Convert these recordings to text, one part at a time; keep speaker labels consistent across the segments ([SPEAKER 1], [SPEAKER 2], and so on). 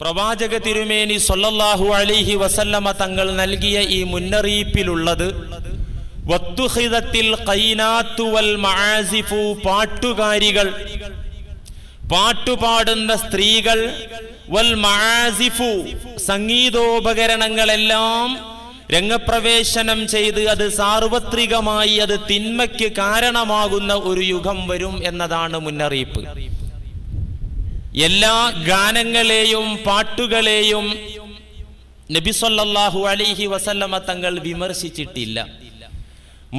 [SPEAKER 1] പ്രവാചക തിരുമേനി സൊല്ലാഹു അലിഹി വസല്ലമ തങ്ങൾ നൽകിയ ഈ മുന്നറിയിപ്പിലുള്ളത് പാട്ടുകാരികൾ പാട്ടുപാടുന്ന സ്ത്രീകൾ വൽ മാസിഫു സംഗീതോപകരണങ്ങളെല്ലാം രംഗപ്രവേശനം ചെയ്ത് അത് സാർവത്രികമായി അത് തിന്മയ്ക്ക് കാരണമാകുന്ന ഒരു യുഗം വരും എന്നതാണ് മുന്നറിയിപ്പ് എല്ലാ ഗാനങ്ങളെയും പാട്ടുകളെയും നബി സല്ലല്ലാഹു അലൈഹി വസല്ലമ തങ്ങൾ വിമർശിച്ചിട്ടില്ല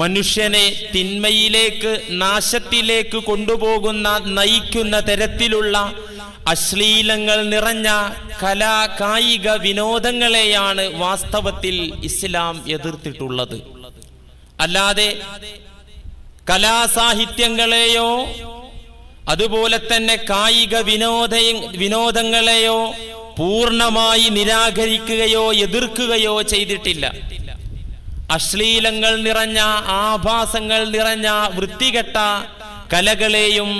[SPEAKER 1] മനുഷ്യനെ തിന്മയിലേക്ക് നാശത്തിലേക്ക് കൊണ്ടുപോകുന്ന നയിക്കുന്ന തരത്തിലുള്ള അശ്ലീലങ്ങൾ നിറഞ്ഞ കലാ കായിക വിനോദങ്ങളെയാണ് വാസ്തവത്തിൽ ഇസ്ലാം എതിർത്തിട്ടുള്ളത് അല്ലാതെ കലാസാഹിത്യങ്ങളെയോ അതുപോലെ തന്നെ കായിക വിനോദ വിനോദങ്ങളെയോ പൂർണ്ണമായി നിരാകരിക്കുകയോ എതിർക്കുകയോ ചെയ്തിട്ടില്ല അശ്ലീലങ്ങൾ നിറഞ്ഞ ആഭാസങ്ങൾ നിറഞ്ഞ വൃത്തികെട്ട കലകളെയും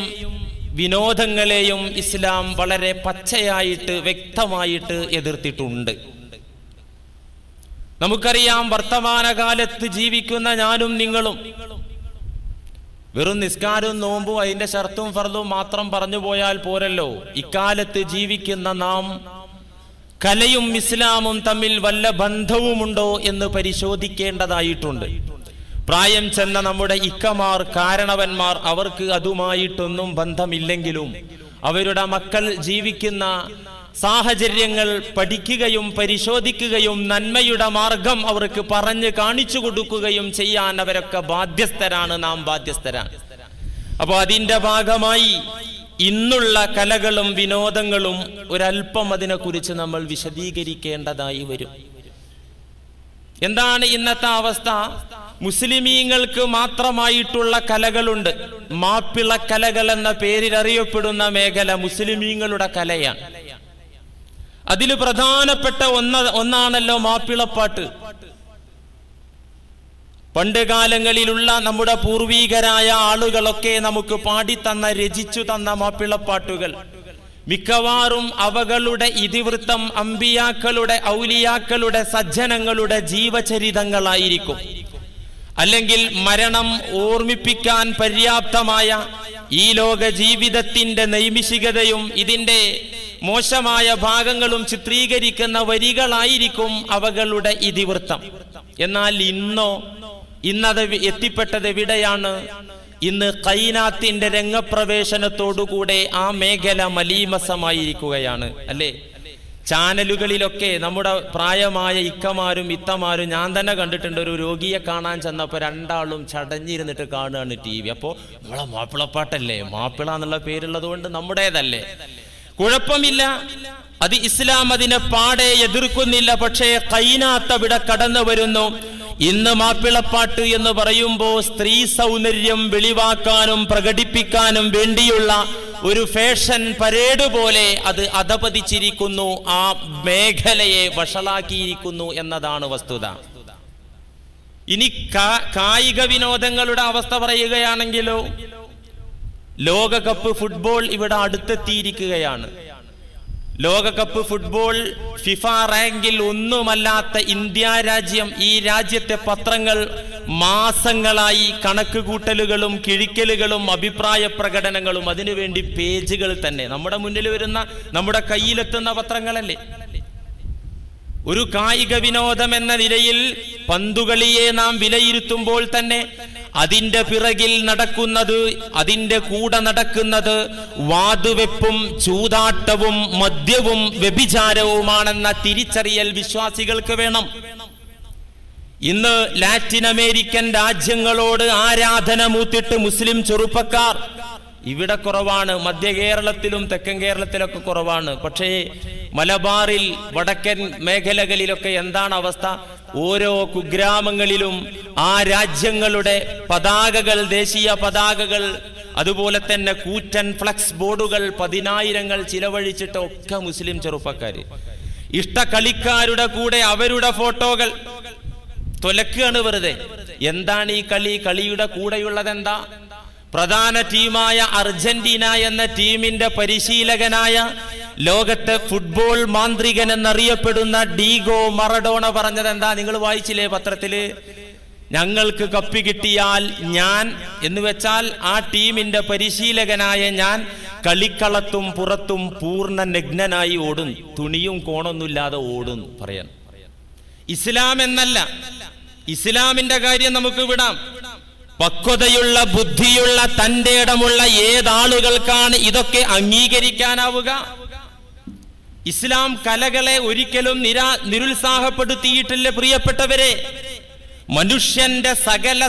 [SPEAKER 1] വിനോദങ്ങളെയും ഇസ്ലാം വളരെ പച്ചയായിട്ട് വ്യക്തമായിട്ട് എതിർത്തിട്ടുണ്ട് നമുക്കറിയാം വർത്തമാനകാലത്ത് ജീവിക്കുന്ന ഞാനും നിങ്ങളും വെറും നിസ്കാരവും നോമ്പും അതിന്റെ ഷർത്തും ഫർദും മാത്രം പറഞ്ഞു പോയാൽ പോരല്ലോ ഇക്കാലത്ത് ജീവിക്കുന്ന നാം കലയും ഇസ്ലാമും തമ്മിൽ വല്ല ബന്ധവുമുണ്ടോ എന്ന് പരിശോധിക്കേണ്ടതായിട്ടുണ്ട് പ്രായം ചെന്ന നമ്മുടെ ഇക്കമാർ കാരണവന്മാർ അവർക്ക് അതുമായിട്ടൊന്നും ബന്ധമില്ലെങ്കിലും അവരുടെ മക്കൾ ജീവിക്കുന്ന സാഹചര്യങ്ങൾ പഠിക്കുകയും പരിശോധിക്കുകയും നന്മയുടെ മാർഗം അവർക്ക് പറഞ്ഞ് കാണിച്ചു കൊടുക്കുകയും ചെയ്യാൻ അവരൊക്കെ ബാധ്യസ്ഥരാണ് നാം ബാധ്യസ്ഥരാണ് അപ്പോൾ അതിൻ്റെ ഭാഗമായി ഇന്നുള്ള കലകളും വിനോദങ്ങളും ഒരല്പം അതിനെക്കുറിച്ച് നമ്മൾ വിശദീകരിക്കേണ്ടതായി വരും എന്താണ് ഇന്നത്തെ അവസ്ഥ മുസ്ലിമീങ്ങൾക്ക് മാത്രമായിട്ടുള്ള കലകളുണ്ട് മാപ്പിള കലകൾ എന്ന പേരിൽ അറിയപ്പെടുന്ന മേഖല മുസ്ലിമീങ്ങളുടെ കലയാണ് അതിൽ പ്രധാനപ്പെട്ട ഒന്ന ഒന്നാണല്ലോ മാപ്പിളപ്പാട്ട് പണ്ട് കാലങ്ങളിലുള്ള നമ്മുടെ പൂർവീകരായ ആളുകളൊക്കെ നമുക്ക് പാടിത്തന്ന രചിച്ചു തന്ന മാപ്പിളപ്പാട്ടുകൾ മിക്കവാറും അവകളുടെ ഇതിവൃത്തം അമ്പിയാക്കളുടെ ഔലിയാക്കളുടെ സജ്ജനങ്ങളുടെ ജീവചരിതങ്ങളായിരിക്കും അല്ലെങ്കിൽ മരണം ഓർമ്മിപ്പിക്കാൻ പര്യാപ്തമായ ഈ ലോക ജീവിതത്തിന്റെ നൈമിഷികതയും ഇതിന്റെ മോശമായ ഭാഗങ്ങളും ചിത്രീകരിക്കുന്ന വരികളായിരിക്കും അവകളുടെ ഇതിവൃത്തം എന്നാൽ ഇന്നോ ഇന്നത് എത്തിപ്പെട്ടത് എവിടെയാണ് ഇന്ന് കൈനാത്തിന്റെ രംഗപ്രവേശനത്തോടുകൂടെ ആ മേഖല മലീമസമായിരിക്കുകയാണ് അല്ലേ ചാനലുകളിലൊക്കെ നമ്മുടെ പ്രായമായ ഇക്കമാരും ഇത്തമാരും ഞാൻ തന്നെ കണ്ടിട്ടുണ്ട് ഒരു രോഗിയെ കാണാൻ ചെന്നപ്പോൾ രണ്ടാളും ചടഞ്ഞിരുന്നിട്ട് കാണുകയാണ് ടി വി അപ്പോൾ നമ്മളെ മാപ്പിളപ്പാട്ടല്ലേ മാപ്പിള എന്നുള്ള പേരുള്ളത് കൊണ്ട് നമ്മുടേതല്ലേ കുഴപ്പമില്ല അത് ഇസ്ലാം അതിനെ പാടെ എതിർക്കുന്നില്ല പക്ഷേ വിട കടന്നു വരുന്നു ഇന്ന് മാപ്പിളപ്പാട്ട് എന്ന് പറയുമ്പോൾ സ്ത്രീ സൗന്ദര്യം വെളിവാക്കാനും പ്രകടിപ്പിക്കാനും വേണ്ടിയുള്ള ഒരു ഫാഷൻ പരേഡ് പോലെ അത് അധപതിച്ചിരിക്കുന്നു ആ മേഖലയെ വഷളാക്കിയിരിക്കുന്നു എന്നതാണ് വസ്തുത ഇനി കായിക വിനോദങ്ങളുടെ അവസ്ഥ പറയുകയാണെങ്കിലോ ലോകകപ്പ് ഫുട്ബോൾ ഇവിടെ അടുത്തെത്തിയിരിക്കുകയാണ് ലോകകപ്പ് ഫുട്ബോൾ ഫിഫ റാങ്കിൽ ഒന്നുമല്ലാത്ത ഇന്ത്യ രാജ്യം ഈ രാജ്യത്തെ പത്രങ്ങൾ മാസങ്ങളായി കണക്ക് കൂട്ടലുകളും കിഴിക്കലുകളും അഭിപ്രായ പ്രകടനങ്ങളും അതിനുവേണ്ടി പേജുകൾ തന്നെ നമ്മുടെ മുന്നിൽ വരുന്ന നമ്മുടെ കയ്യിലെത്തുന്ന പത്രങ്ങളല്ലേ ഒരു കായിക വിനോദം എന്ന നിലയിൽ പന്തുകളിയെ നാം വിലയിരുത്തുമ്പോൾ തന്നെ അതിൻ്റെ പിറകിൽ നടക്കുന്നത് അതിൻ്റെ കൂടെ നടക്കുന്നത് വാതുവെപ്പും ചൂതാട്ടവും മദ്യവും വ്യഭിചാരവുമാണെന്ന തിരിച്ചറിയൽ വിശ്വാസികൾക്ക് വേണം ഇന്ന് ലാറ്റിൻ അമേരിക്കൻ രാജ്യങ്ങളോട് ആരാധന മൂത്തിട്ട് മുസ്ലിം ചെറുപ്പക്കാർ ഇവിടെ കുറവാണ് മധ്യ കേരളത്തിലും തെക്കൻ കേരളത്തിലൊക്കെ കുറവാണ് പക്ഷേ മലബാറിൽ വടക്കൻ മേഖലകളിലൊക്കെ എന്താണ് അവസ്ഥ ഓരോ കുഗ്രാമങ്ങളിലും ആ രാജ്യങ്ങളുടെ പതാകകൾ ദേശീയ പതാകകൾ അതുപോലെ തന്നെ കൂറ്റൻ ഫ്ലക്സ് ബോർഡുകൾ പതിനായിരങ്ങൾ ചിലവഴിച്ചിട്ട് ഒക്കെ മുസ്ലിം ചെറുപ്പക്കാര് ഇഷ്ട കളിക്കാരുടെ കൂടെ അവരുടെ ഫോട്ടോകൾ തൊലക്കുകയാണ് വെറുതെ എന്താണ് ഈ കളി കളിയുടെ കൂടെയുള്ളത് എന്താ പ്രധാന ടീമായ അർജന്റീന എന്ന ടീമിന്റെ പരിശീലകനായ ലോകത്തെ ഫുട്ബോൾ മാന്ത്രികൻ എന്നറിയപ്പെടുന്ന ഡീഗോ മറഡോണ പറഞ്ഞത് എന്താ നിങ്ങൾ വായിച്ചില്ലേ പത്രത്തില് ഞങ്ങൾക്ക് കപ്പി കിട്ടിയാൽ ഞാൻ എന്ന് വെച്ചാൽ ആ ടീമിന്റെ പരിശീലകനായ ഞാൻ കളിക്കളത്തും പുറത്തും പൂർണ്ണ നഗ്നനായി ഓടും തുണിയും കോണൊന്നുമില്ലാതെ ഓടും പറയാൻ ഇസ്ലാം എന്നല്ല ഇസ്ലാമിന്റെ കാര്യം നമുക്ക് വിടാം പക്വതയുള്ള ബുദ്ധിയുള്ള തന്റെ ഇടമുള്ള ഏതാളുകൾക്കാണ് ഇതൊക്കെ അംഗീകരിക്കാനാവുക ഇസ്ലാം കലകളെ ഒരിക്കലും നിരാ നിരുത്സാഹപ്പെടുത്തിയിട്ടില്ല പ്രിയപ്പെട്ടവരെ മനുഷ്യന്റെ സകല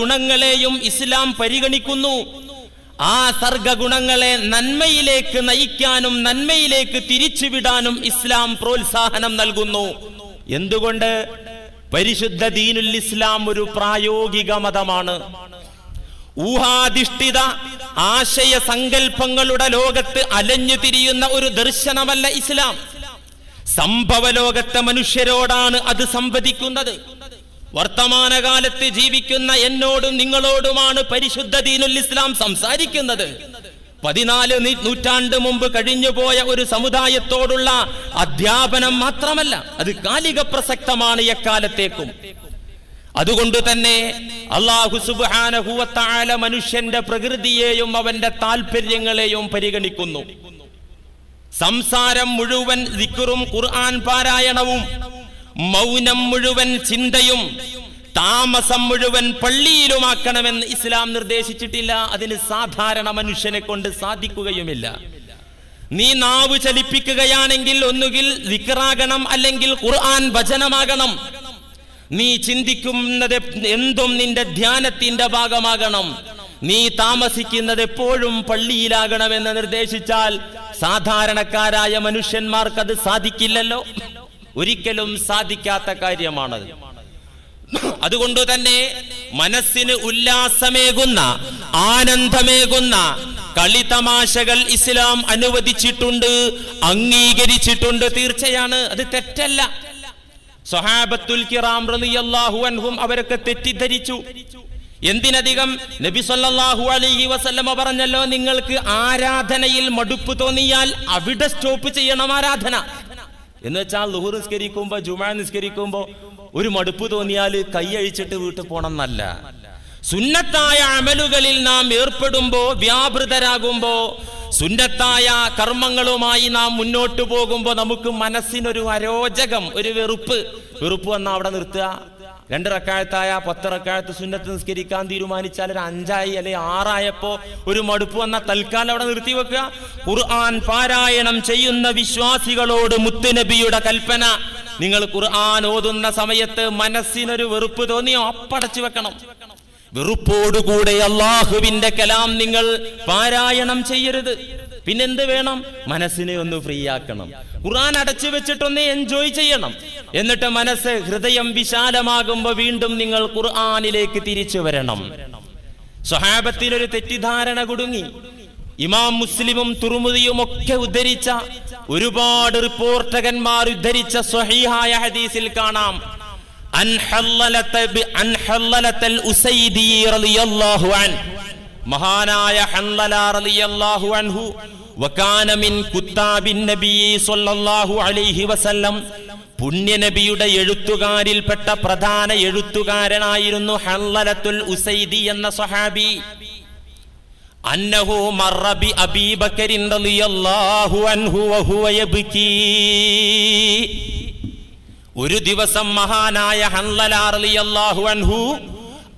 [SPEAKER 1] ഗുണങ്ങളെയും ഇസ്ലാം പരിഗണിക്കുന്നു ആ ഗുണങ്ങളെ നന്മയിലേക്ക് നയിക്കാനും നന്മയിലേക്ക് തിരിച്ചുവിടാനും ഇസ്ലാം പ്രോത്സാഹനം നൽകുന്നു എന്തുകൊണ്ട് പരിശുദ്ധ ദീനുൽ ഇസ്ലാം ഒരു പ്രായോഗിക മതമാണ് ഊഹാധിഷ്ഠിത ആശയ സങ്കല്പങ്ങളുടെ ലോകത്ത് അലഞ്ഞു തിരിയുന്ന ഒരു ദർശനമല്ല ഇസ്ലാം സംഭവ ലോകത്തെ മനുഷ്യരോടാണ് അത് സംവദിക്കുന്നത് വർത്തമാനകാലത്ത് ജീവിക്കുന്ന എന്നോടും നിങ്ങളോടുമാണ് പരിശുദ്ധ ദീനുൽ ഇസ്ലാം സംസാരിക്കുന്നത് പതിനാല് നൂറ്റാണ്ട് മുമ്പ് കഴിഞ്ഞുപോയ ഒരു സമുദായത്തോടുള്ള അധ്യാപനം മാത്രമല്ല അത് കാലിക പ്രസക്തമാണ് എക്കാലത്തേക്കും അതുകൊണ്ട് തന്നെ അള്ളാഹു സുബാനഹുവത്തായ മനുഷ്യന്റെ പ്രകൃതിയെയും അവന്റെ താല്പര്യങ്ങളെയും പരിഗണിക്കുന്നു സംസാരം മുഴുവൻ ദിക്കുറും ഖുർആൻ പാരായണവും മൗനം മുഴുവൻ ചിന്തയും താമസം മുഴുവൻ പള്ളിയിലുമാക്കണമെന്ന് ഇസ്ലാം നിർദ്ദേശിച്ചിട്ടില്ല അതിന് സാധാരണ മനുഷ്യനെ കൊണ്ട് സാധിക്കുകയുമില്ല നീ നാവ് ചലിപ്പിക്കുകയാണെങ്കിൽ ഒന്നുകിൽ വിക്രാകണം അല്ലെങ്കിൽ ഖുർആൻ വചനമാകണം നീ ചിന്തിക്കുന്നത് എന്തും നിന്റെ ധ്യാനത്തിന്റെ ഭാഗമാകണം നീ താമസിക്കുന്നത് എപ്പോഴും പള്ളിയിലാകണമെന്ന് നിർദ്ദേശിച്ചാൽ സാധാരണക്കാരായ മനുഷ്യന്മാർക്കത് സാധിക്കില്ലല്ലോ ഒരിക്കലും സാധിക്കാത്ത കാര്യമാണത് അതുകൊണ്ട് തന്നെ മനസ്സിന് ഉല്ലാസമേകുന്ന ആനന്ദമേകുന്ന കളിതമാശകൾ ഇസ്ലാം അനുവദിച്ചിട്ടുണ്ട് അംഗീകരിച്ചിട്ടുണ്ട് തീർച്ചയാണ് അത് തെറ്റല്ല സൊഹാബത്തുൽ കിറാം അൻഹും അവരൊക്കെ തെറ്റിദ്ധരിച്ചു എന്തിനധികം നബി സല്ലല്ലാഹു അലൈഹി വസല്ലമ പറഞ്ഞല്ലോ നിങ്ങൾക്ക് ആരാധനയിൽ മടുപ്പ് തോന്നിയാൽ അവിടെ സ്റ്റോപ്പ് ചെയ്യണം ആരാധന എന്ന് വെച്ചാൽ ലുഹു നിസ്കരിക്കുമ്പോൾ ജുമാ നിസ്കരിക്കുമ്പോൾ ഒരു മടുപ്പ് തോന്നിയാൽ കൈയഴിച്ചിട്ട് വീട്ടിൽ പോകണം എന്നല്ല സുന്നത്തായ അമലുകളിൽ നാം ഏർപ്പെടുമ്പോ വ്യാപൃതരാകുമ്പോ സുന്നത്തായ കർമ്മങ്ങളുമായി നാം മുന്നോട്ട് പോകുമ്പോൾ നമുക്ക് മനസ്സിനൊരു അരോചകം ഒരു വെറുപ്പ് വെറുപ്പ് വന്നാ അവിടെ നിർത്തുക രണ്ട് റക്കാഴത്തായ പത്ത് റക്കാഴത്ത് സുന്നത്ത് നിസ്കരിക്കാൻ തീരുമാനിച്ചാൽ ഒരു അഞ്ചായി അല്ലെ ആറായപ്പോ ഒരു മടുപ്പ് വന്ന തൽക്കാലം അവിടെ നിർത്തി വെക്കുക ഖുർആൻ പാരായണം ചെയ്യുന്ന വിശ്വാസികളോട് മുത്തുനബിയുടെ കൽപ്പന നിങ്ങൾ ഖുർആൻ ഓതുന്ന സമയത്ത് മനസ്സിനൊരു വെറുപ്പ് തോന്നിയോ അപ്പടച്ചു വെക്കണം വെറുപ്പോടുകൂടെ അള്ളാഹുവിന്റെ കലാം നിങ്ങൾ പാരായണം ചെയ്യരുത് പിന്നെന്ത് വേണം മനസ്സിനെ ഒന്ന് ഫ്രീ ആക്കണം ഖുർആൻ അടച്ചു വെച്ചിട്ടൊന്ന് എൻജോയ് ചെയ്യണം എന്നിട്ട് മനസ്സ് ഹൃദയം വിശാലമാകുമ്പോൾ വീണ്ടും നിങ്ങൾ ഖുർആാനിലേക്ക് തിരിച്ചു വരണം സ്വഹാബത്തിൽ ഒരു തെറ്റിദ്ധാരണ കുടുങ്ങി ഇമാം മുസ്ലിമും തുറുമുതിയും ഒക്കെ ഉദ്ധരിച്ച ഒരുപാട് റിപ്പോർട്ടകന്മാർ ഉദ്ധരിച്ച സ്വഹീഹായ ഹദീസിൽ കാണാം അൻഹല്ലലത്തൽ ഉസൈദി റളിയല്ലാഹു അൻഹു മഹാനായ ഹൻലലാറിയാഹു അൻഹു വക്കാനമിൻ കുത്താബിൻ നബി സൊല്ലാഹു അലൈഹി വസല്ലം പുണ്യനബിയുടെ എഴുത്തുകാരിൽപ്പെട്ട പ്രധാന എഴുത്തുകാരനായിരുന്നു ഹല്ലലത്തുൽ ഉസൈദി എന്ന സഹാബി അന്നഹു മറബി അബീബക്കരിൻ റളിയല്ലാഹു അൻഹു വഹുവ യബ്കി ഒരു ദിവസം മഹാനായ ഹല്ലല റളിയല്ലാഹു അൻഹു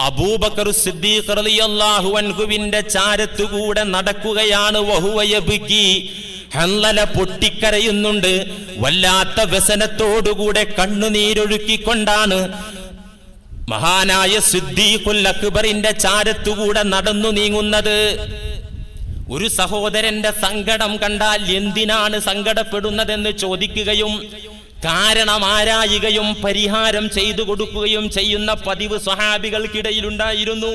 [SPEAKER 1] അബൂബക്കർ സിദ്ദീഖ് റളിയല്ലാഹു അൻഹുവിന്റെ ചാരത്തുകൂടെ നടക്കുകയാണ് വഹുവയബിക്കി പൊട്ടിക്കരയുന്നുണ്ട് വല്ലാത്ത വ്യസനത്തോടുകൂടെ കണ്ണുനീരൊഴുക്കിക്കൊണ്ടാണ് മഹാനായ സിദ്ദീഖുൽ അക്ബറിന്റെ ചാരത്തുകൂടെ നടന്നു നീങ്ങുന്നത് ഒരു സഹോദരന്റെ സങ്കടം കണ്ടാൽ എന്തിനാണ് സങ്കടപ്പെടുന്നതെന്ന് ചോദിക്കുകയും കാരണമാരായികയും പരിഹാരം ചെയ്തു കൊടുക്കുകയും ചെയ്യുന്ന പതിവ് സ്വഹാബികൾക്കിടയിലുണ്ടായിരുന്നു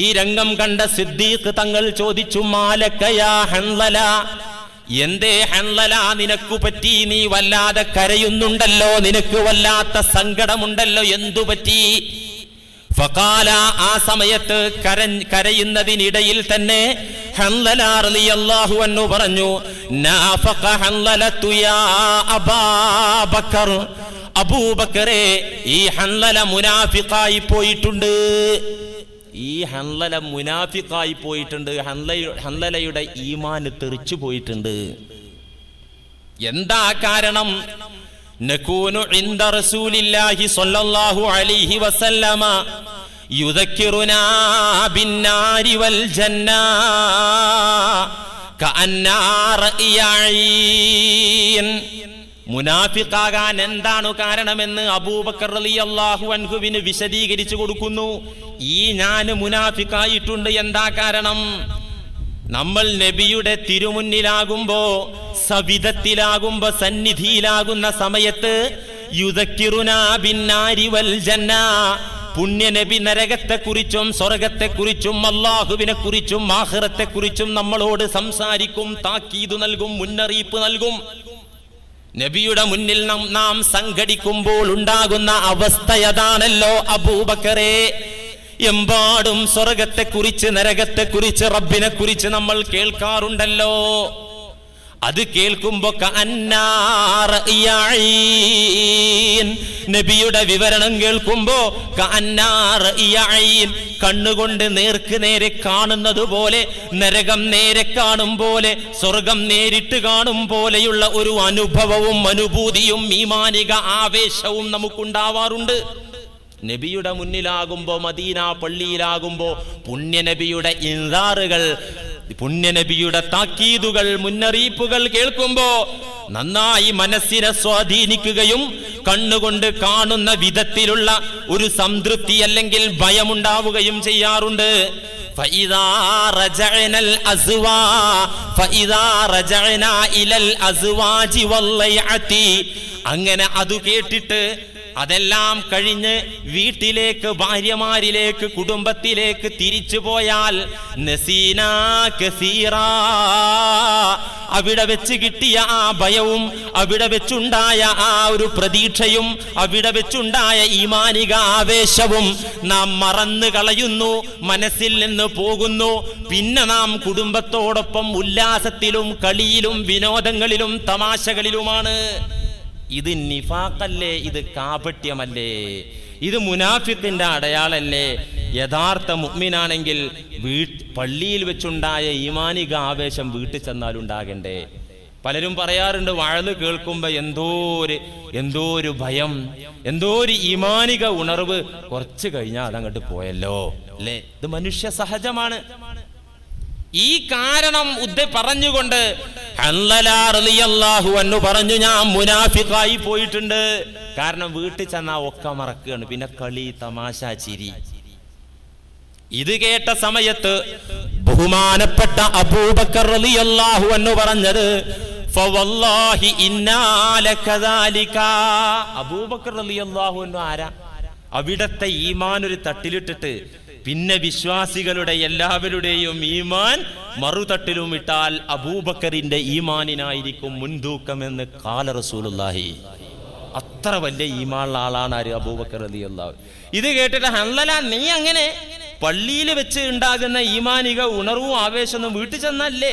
[SPEAKER 1] ഈ രംഗം കണ്ട സിദ്ദീഖ് തങ്ങൾ ചോദിച്ചു മാലക്കയാ ഹൻലല എന്തേ ഹൻലല നിനക്കു പറ്റി നീ വല്ലാതെ കരയുന്നുണ്ടല്ലോ നിനക്ക് വല്ലാത്ത സങ്കടമുണ്ടല്ലോ എന്തു പറ്റി ആ സമയത്ത് കര കരയുന്നതിനിടയിൽ തന്നെ ഹൻലലാഹു അന്നു പറഞ്ഞു അബൂബക്കറെ ഈ ഹൻലല മുനാഫിക്കായി പോയിട്ടുണ്ട് ഈ ഹൻലല മുനാഫിക്കായി പോയിട്ടുണ്ട് ഹൻലലയുടെ ഈമാൻ തെറിച്ചു പോയിട്ടുണ്ട് എന്താ കാരണം നക്കൂനു ഇന്ദ റസൂലില്ലാഹി സ്വല്ലല്ലാഹു അലൈഹി വസല്ലമ മുനാഫിക്കാകാൻ എന്താണ് കാരണമെന്ന് അബൂബക്കർ അലി അള്ളാഹു അൻഹുവിന് വിശദീകരിച്ചു കൊടുക്കുന്നു ഈ ഞാൻ മുനാഫിക്കായിട്ടുണ്ട് എന്താ കാരണം നമ്മൾ നബിയുടെ തിരുമുന്നിലാകുമ്പോ സവിധത്തിലാകുമ്പോ സന്നിധിയിലാകുന്ന സമയത്ത് യുദക്കിറുനാ ബിന്നാരി വൽ ജന്ന പുണ്യനബി സ്വർഗത്തെ കുറിച്ചും അള്ളാഹുവിനെ കുറിച്ചും കുറിച്ചും നമ്മളോട് സംസാരിക്കും താക്കീത് നൽകും മുന്നറിയിപ്പ് നൽകും നബിയുടെ മുന്നിൽ നാം നാം സംഘടിക്കുമ്പോൾ ഉണ്ടാകുന്ന അവസ്ഥയതാണല്ലോ അബൂബക്കറേ എമ്പാടും നരകത്തെ കുറിച്ച് റബ്ബിനെ കുറിച്ച് നമ്മൾ കേൾക്കാറുണ്ടല്ലോ അത് കേൾക്കുമ്പോ അന്നാർ നബിയുടെ വിവരണം കേൾക്കുമ്പോ കണ്ണുകൊണ്ട് നേർക്ക് നേരെ കാണുന്നത് പോലെ നരകം നേരെ കാണും പോലെ സ്വർഗം നേരിട്ട് കാണും പോലെയുള്ള ഒരു അനുഭവവും അനുഭൂതിയും ഈമാനിക ആവേശവും നമുക്കുണ്ടാവാറുണ്ട് നബിയുടെ മുന്നിലാകുമ്പോ മദീന പള്ളിയിലാകുമ്പോ പുണ്യനബിയുടെ ഇൻസാറുകൾ പുണ്യനബിയുടെ താക്കീതുകൾ മുന്നറിയിപ്പുകൾ കേൾക്കുമ്പോ നന്നായി മനസ്സിനെ സ്വാധീനിക്കുകയും കണ്ണുകൊണ്ട് കാണുന്ന വിധത്തിലുള്ള ഒരു സംതൃപ്തി അല്ലെങ്കിൽ ഭയമുണ്ടാവുകയും ചെയ്യാറുണ്ട് അങ്ങനെ അത് കേട്ടിട്ട് അതെല്ലാം കഴിഞ്ഞ് വീട്ടിലേക്ക് ഭാര്യമാരിലേക്ക് കുടുംബത്തിലേക്ക് തിരിച്ചു പോയാൽ നസീന അവിടെ വെച്ച് കിട്ടിയ ആ ഭയവും അവിടെ വെച്ചുണ്ടായ ആ ഒരു പ്രതീക്ഷയും അവിടെ വെച്ചുണ്ടായ ഈമാനിക ആവേശവും നാം മറന്നു കളയുന്നു മനസ്സിൽ നിന്ന് പോകുന്നു പിന്നെ നാം കുടുംബത്തോടൊപ്പം ഉല്ലാസത്തിലും കളിയിലും വിനോദങ്ങളിലും തമാശകളിലുമാണ് ഇത് നിഫാഖല്ലേ ഇത് കാപട്യമല്ലേ ഇത് മുനാഫിത്തിന്റെ അടയാളല്ലേ യഥാർത്ഥ മുഗ്മിനാണെങ്കിൽ വീട്ട് പള്ളിയിൽ വെച്ചുണ്ടായ ഈമാനിക ആവേശം വീട്ടിൽ ചെന്നാൽ ഉണ്ടാകണ്ടേ പലരും പറയാറുണ്ട് വഴന്ന് കേൾക്കുമ്പോൾ എന്തോ ഒരു എന്തോ ഒരു ഭയം എന്തോ ഒരു ഈമാനിക ഉണർവ് കുറച്ച് കഴിഞ്ഞാൽ അതങ്ങോട്ട് പോയല്ലോ അല്ലേ ഇത് മനുഷ്യ സഹജമാണ് ഈ കാരണം ഉദ്ദേ പറഞ്ഞുകൊണ്ട് അള്ളലാറിയാഹു പറഞ്ഞു ഞാൻ മുനാഫിക്കായി പോയിട്ടുണ്ട് കാരണം വീട്ടിൽ ചെന്നാ ഒക്കെ മറക്കുകയാണ് പിന്നെ കളി തമാശ ചിരി ഇത് കേട്ട സമയത്ത് ബഹുമാനപ്പെട്ട അബൂബക്കർ റളിയല്ലാഹു എന്ന് പറഞ്ഞത് അബൂബക്കർ റളിയല്ലാഹു എന്ന് ആരാ അവിടത്തെ ഈമാൻ ഒരു തട്ടിലിട്ടിട്ട് പിന്നെ വിശ്വാസികളുടെ എല്ലാവരുടെയും ഈമാൻ മറുതട്ടിലും ഇട്ടാൽ അബൂബക്കറിന്റെ ഈമാനിനായിരിക്കും മുൻതൂക്കമെന്ന് കാല റസൂലുല്ലാഹി അത്ര വലിയ ഈമാനുള്ള ആളാണ് ആര് അബൂബക്കർ അലി അള്ളാഹു ഇത് കേട്ടിട്ട് ഹല്ലല നീ അങ്ങനെ പള്ളിയിൽ വെച്ച് ഉണ്ടാകുന്ന ഈമാനിക ഉണർവും ആവേശമൊന്നും വീട്ടിൽ ചെന്നല്ലേ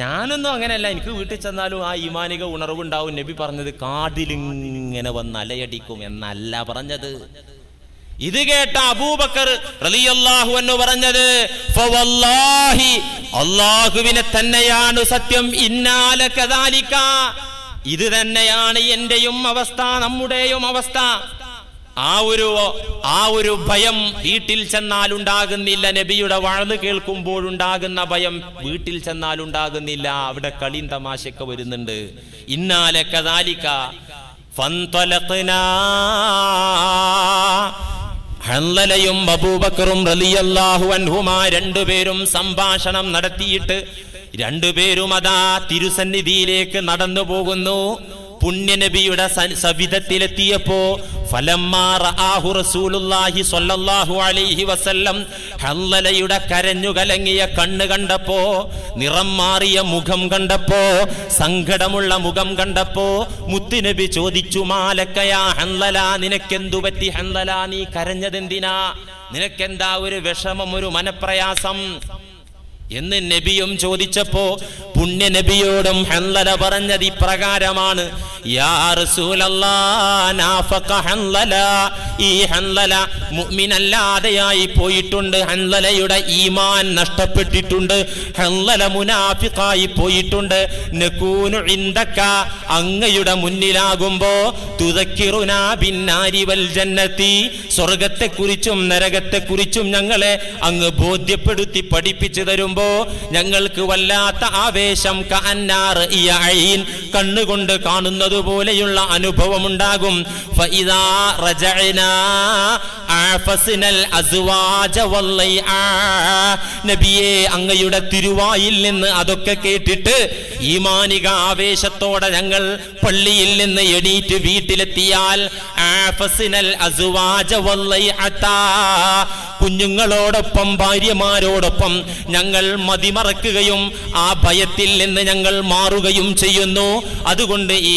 [SPEAKER 1] ഞാനൊന്നും അങ്ങനെയല്ല എനിക്ക് വീട്ടിൽ ചെന്നാലും ആ ഈമാനിക ഉണർവുണ്ടാവും നബി പറഞ്ഞത് കാതിലിങ്ങനെ വന്ന് അലയടിക്കും എന്നല്ല പറഞ്ഞത് ഇത് കേട്ട അബൂബക്കർ റലിയല്ലാഹു എന്ന് പറഞ്ഞത് അള്ളാഹുവിനെ തന്നെയാണ് സത്യം ഇന്നാല കദാലിക്ക ഇത് തന്നെയാണ് എന്റെയും അവസ്ഥ നമ്മുടെയും അവസ്ഥ ആ ഒരു ആ ഒരു ഭയം വീട്ടിൽ ചെന്നാൽ ഉണ്ടാകുന്നില്ല നബിയുടെ വഴന്ന് കേൾക്കുമ്പോഴുണ്ടാകുന്ന ഭയം വീട്ടിൽ ചെന്നാൽ ഉണ്ടാകുന്നില്ല അവിടെ കളിൻ തമാശയൊക്കെ വരുന്നുണ്ട് ഇന്നാലെ കദാലിക്ക ഹൻലലയും അബൂബക്കറും റലിയല്ലാഹു അൻഹുമാ രണ്ടുപേരും സംഭാഷണം നടത്തിയിട്ട് രണ്ടുപേരും അതാ തിരുസന്നിധിയിലേക്ക് നടന്നു പോകുന്നു പുണ്യനബിയുടെ സവിധത്തിലെത്തിയപ്പോ ഹല്ലലയുടെ കരഞ്ഞു കലങ്ങിയ കണ്ണ് കണ്ടപ്പോ നിറം മാറിയ മുഖം കണ്ടപ്പോ സങ്കടമുള്ള മുഖം കണ്ടപ്പോ മുത്തുനബി ചോദിച്ചു മാലക്കയാ ഹല്ലല നിനക്കെന്തു പറ്റി ഹല്ലല നീ കരഞ്ഞതെന്തിനാ നിനക്കെന്താ ഒരു വിഷമം ഒരു മനപ്രയാസം എന്ന് നബിയും ചോദിച്ചപ്പോ പുണ്യ നബിയോടും ഹൻലല പറഞ്ഞത് ഇപ്രകാരമാണ് ഈ ഹൻലല മുഅ്മിനല്ലാതെയായി പോയിട്ടുണ്ട് ഹൻലലയുടെ ഈമാൻ നഷ്ടപ്പെട്ടിട്ടുണ്ട് ഹൻലല മുനാഫിക്കായി പോയിട്ടുണ്ട് നകൂനു ഇന്തക്ക അങ്ങയുടെ മുന്നിലാകുമ്പോ തുതക്കിറുനാ ബിന്നാരി വൽ ജന്നത്തി സ്വർഗത്തെക്കുറിച്ചും നരകത്തെക്കുറിച്ചും ഞങ്ങളെ അങ്ങ് ബോധ്യപ്പെടുത്തി പഠിപ്പിച്ചു തരും കാണുമ്പോ ഞങ്ങൾക്ക് വല്ലാത്ത ആവേശം കണ്ണുകൊണ്ട് കാണുന്നത് പോലെയുള്ള അനുഭവം ഉണ്ടാകും നബിയെ അങ്ങയുടെ തിരുവായിൽ നിന്ന് അതൊക്കെ കേട്ടിട്ട് ഈമാനിക ആവേശത്തോടെ ഞങ്ങൾ പള്ളിയിൽ നിന്ന് എണീറ്റ് വീട്ടിലെത്തിയാൽ കുഞ്ഞുങ്ങളോടൊപ്പം ഭാര്യമാരോടൊപ്പം ഞങ്ങൾ മതിമറക്കുകയും ആ ഭയത്തിൽ നിന്ന് ഞങ്ങൾ മാറുകയും ചെയ്യുന്നു അതുകൊണ്ട് ഈ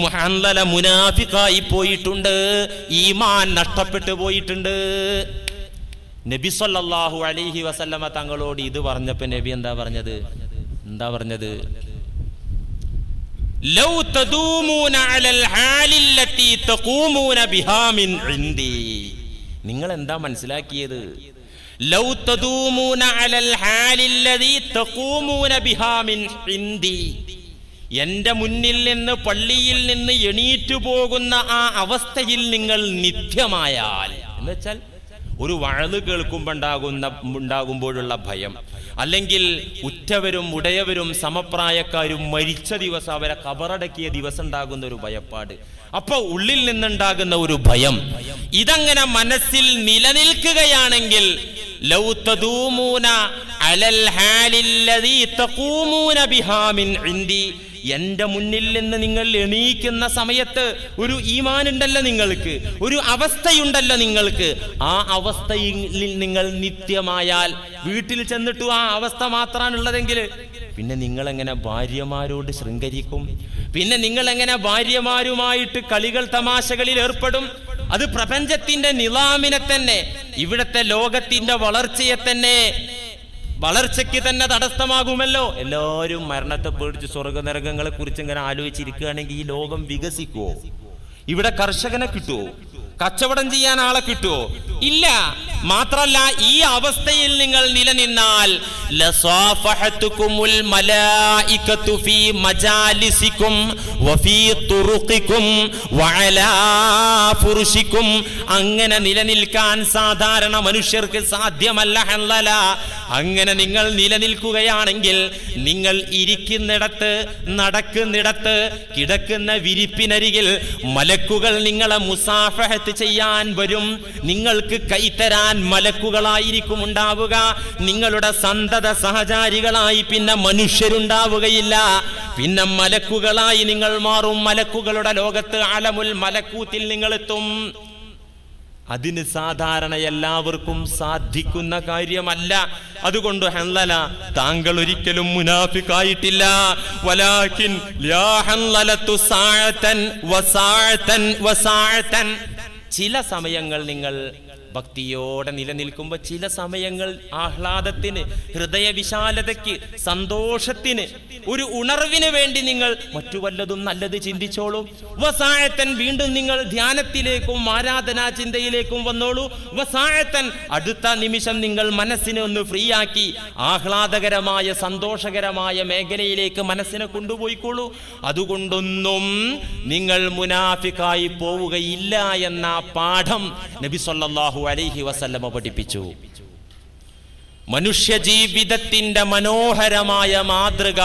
[SPEAKER 1] മുഹന്തല മുനാഫിക്കായി പോയിട്ടുണ്ട് ഈമാൻ നഷ്ടപ്പെട്ടു പോയിട്ടുണ്ട് നബി സല്ലല്ലാഹു അലിഹി വസല്ലമ തങ്ങളോട് ഇത് പറഞ്ഞപ്പോൾ നബി എന്താ പറഞ്ഞത് എന്താ പറഞ്ഞത് നിങ്ങൾ എന്താ മനസ്സിലാക്കിയത് എന്റെ മുന്നിൽ നിന്ന് പള്ളിയിൽ നിന്ന് എണീറ്റു പോകുന്ന ആ അവസ്ഥയിൽ നിങ്ങൾ നിത്യമായാൽ എന്ന് വെച്ചാൽ ഒരു വഴത് കേൾക്കുമ്പോണ്ടാകുന്ന ഉണ്ടാകുമ്പോഴുള്ള ഭയം അല്ലെങ്കിൽ ഉറ്റവരും ഉടയവരും സമപ്രായക്കാരും മരിച്ച ദിവസം അവരെ കബറടക്കിയ ദിവസം ഉണ്ടാകുന്ന ഒരു ഭയപ്പാട് അപ്പൊ ഉള്ളിൽ നിന്നുണ്ടാകുന്ന ഒരു ഭയം ഇതങ്ങനെ മനസ്സിൽ നിലനിൽക്കുകയാണെങ്കിൽ ലൗ അലൽ ഹാലില്ലദീ തഖൂമൂന ബിഹാ മിൻ ഇൻദി എന്റെ മുന്നിൽ നിന്ന് നിങ്ങൾ എണീക്കുന്ന സമയത്ത് ഒരു ഈമാനുണ്ടല്ലോ നിങ്ങൾക്ക് ഒരു അവസ്ഥയുണ്ടല്ലോ നിങ്ങൾക്ക് ആ അവസ്ഥയിൽ നിങ്ങൾ നിത്യമായാൽ വീട്ടിൽ ചെന്നിട്ടു ആ അവസ്ഥ മാത്രമാണുള്ളതെങ്കിൽ പിന്നെ നിങ്ങൾ എങ്ങനെ ഭാര്യമാരോട് ശൃംഗരിക്കും പിന്നെ നിങ്ങൾ എങ്ങനെ ഭാര്യമാരുമായിട്ട് കളികൾ തമാശകളിൽ ഏർപ്പെടും അത് പ്രപഞ്ചത്തിന്റെ നിലാമിനെ തന്നെ ഇവിടത്തെ ലോകത്തിന്റെ വളർച്ചയെ തന്നെ വളർച്ചയ്ക്ക് തന്നെ തടസ്സമാകുമല്ലോ എല്ലാവരും മരണത്തെ പേടിച്ച് സ്വർഗനരകങ്ങളെ കുറിച്ച് ഇങ്ങനെ ആലോചിച്ചിരിക്കുകയാണെങ്കിൽ ഈ ലോകം വികസിക്കുവോ ഇവിടെ കർഷകനെ കിട്ടുമോ കച്ചവടം ചെയ്യാൻ ആളെ കിട്ടുമോ ഇല്ല മാത്രല്ല ഈ അവസ്ഥയിൽ നിങ്ങൾ നിലനിന്നാൽ അങ്ങനെ നിലനിൽക്കാൻ സാധാരണ മനുഷ്യർക്ക് സാധ്യമല്ല അങ്ങനെ നിങ്ങൾ നിലനിൽക്കുകയാണെങ്കിൽ നിങ്ങൾ ഇരിക്കുന്നിടത്ത് നടക്കുന്നിടത്ത് കിടക്കുന്ന വിരിപ്പിനരികിൽ മലക്കുകൾ നിങ്ങളെ മുസാഫഹത്ത് ചെയ്യാൻ വരും നിങ്ങൾക്ക് കൈത്തരാൻ മലക്കുകളായിരിക്കും ഉണ്ടാവുക നിങ്ങളുടെ സന്തത സഹചാരികളായി പിന്നെ മനുഷ്യരുണ്ടാവുകയില്ല പിന്നെ മലക്കുകളായി നിങ്ങൾ മാറും മലക്കുകളുടെ ലോകത്ത് അലമുൽ മലക്കൂത്തിൽ നിങ്ങൾ എത്തും അതിന് സാധാരണ എല്ലാവർക്കും സാധിക്കുന്ന കാര്യമല്ല അതുകൊണ്ട് ഹൻലല താങ്കൾ ഒരിക്കലും മുനാഫിക്കായിട്ടില്ല വലാഖിൻ ലാ ചില സമയങ്ങൾ നിങ്ങൾ ഭക്തിയോടെ നിലനിൽക്കുമ്പോൾ ചില സമയങ്ങൾ ആഹ്ലാദത്തിന് ഹൃദയവിശാലതയ്ക്ക് സന്തോഷത്തിന് ഒരു ഉണർവിന് വേണ്ടി നിങ്ങൾ മറ്റു വല്ലതും നല്ലത് ചിന്തിച്ചോളൂ വസായത്തൻ വീണ്ടും നിങ്ങൾ ധ്യാനത്തിലേക്കും ആരാധനാ ചിന്തയിലേക്കും വന്നോളൂ വസായത്തൻ അടുത്ത നിമിഷം നിങ്ങൾ മനസ്സിനെ ഒന്ന് ഫ്രീ ആക്കി ആഹ്ലാദകരമായ സന്തോഷകരമായ മേഖലയിലേക്ക് മനസ്സിനെ കൊണ്ടുപോയിക്കോളൂ അതുകൊണ്ടൊന്നും നിങ്ങൾ മുനാഫിക്കായി പോവുകയില്ല എന്ന പാഠം നബി അലൈഹി വസല്ലമ പഠിപ്പിച്ചു മനുഷ്യ ജീവിതത്തിന്റെ മനോഹരമായ മാതൃക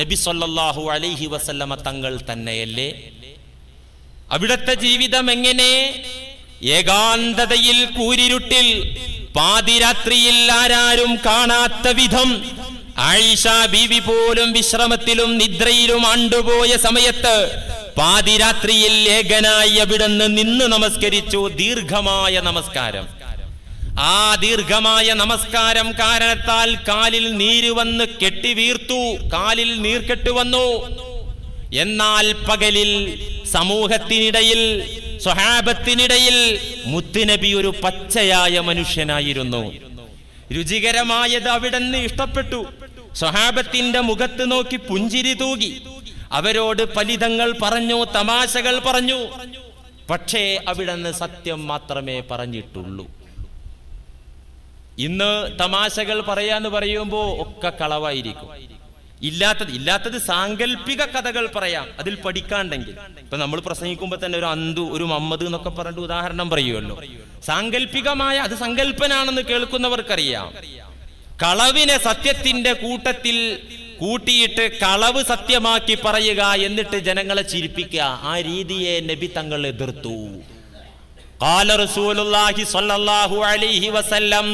[SPEAKER 1] നബി സല്ലല്ലാഹു അലൈഹി വസല്ലമ തങ്ങൾ തന്നെയല്ലേ അവിടുത്തെ ജീവിതം എങ്ങനെ ഏകാന്തതയിൽ കൂരിരുട്ടിൽ പാതിരാത്രിയിൽ ആരാരും കാണാത്ത വിധം ആയിഷ ബീവി പോലും വിശ്രമത്തിലും നിദ്രയിലും ആണ്ടുപോയ സമയത്ത് പാതിരാത്രിയിൽ ഏകനായി അവിടുന്ന് നിന്ന് നമസ്കരിച്ചു ദീർഘമായ നമസ്കാരം ആ ദീർഘമായ നമസ്കാരം കാരണത്താൽ കാലിൽ നീര് വന്ന് കെട്ടിവീർത്തു കാലിൽ നീർക്കെട്ട് വന്നു എന്നാൽ പകലിൽ സമൂഹത്തിനിടയിൽ സ്വഹാപത്തിനിടയിൽ മുത്തുനബി ഒരു പച്ചയായ മനുഷ്യനായിരുന്നു രുചികരമായത് അവിടെ നിന്ന് ഇഷ്ടപ്പെട്ടു സ്വഹാപത്തിന്റെ മുഖത്ത് നോക്കി പുഞ്ചിരി തൂകി അവരോട് ഫലിതങ്ങൾ പറഞ്ഞു തമാശകൾ പറഞ്ഞു പക്ഷേ നിന്ന് സത്യം മാത്രമേ പറഞ്ഞിട്ടുള്ളൂ ഇന്ന് തമാശകൾ പറയാന്ന് പറയുമ്പോൾ ഒക്കെ കളവായിരിക്കും ഇല്ലാത്തത് ഇല്ലാത്തത് സാങ്കല്പിക കഥകൾ പറയാം അതിൽ പഠിക്കാണ്ടെങ്കിൽ ഇപ്പൊ നമ്മൾ പ്രസംഗിക്കുമ്പോൾ തന്നെ ഒരു അന്തു ഒരു മമ്മദ് എന്നൊക്കെ പറഞ്ഞിട്ട് ഉദാഹരണം പറയുമല്ലോ സാങ്കല്പികമായ അത് സങ്കല്പനാണെന്ന് കേൾക്കുന്നവർക്കറിയാം കളവിനെ സത്യത്തിന്റെ കൂട്ടത്തിൽ കൂട്ടിയിട്ട് കളവ് സത്യമാക്കി പറയുക എന്നിട്ട് ജനങ്ങളെ ചിരിപ്പിക്കുക ആ രീതിയെ നബി തങ്ങൾ എതിർത്തു قال رسول الله صلى الله عليه وسلم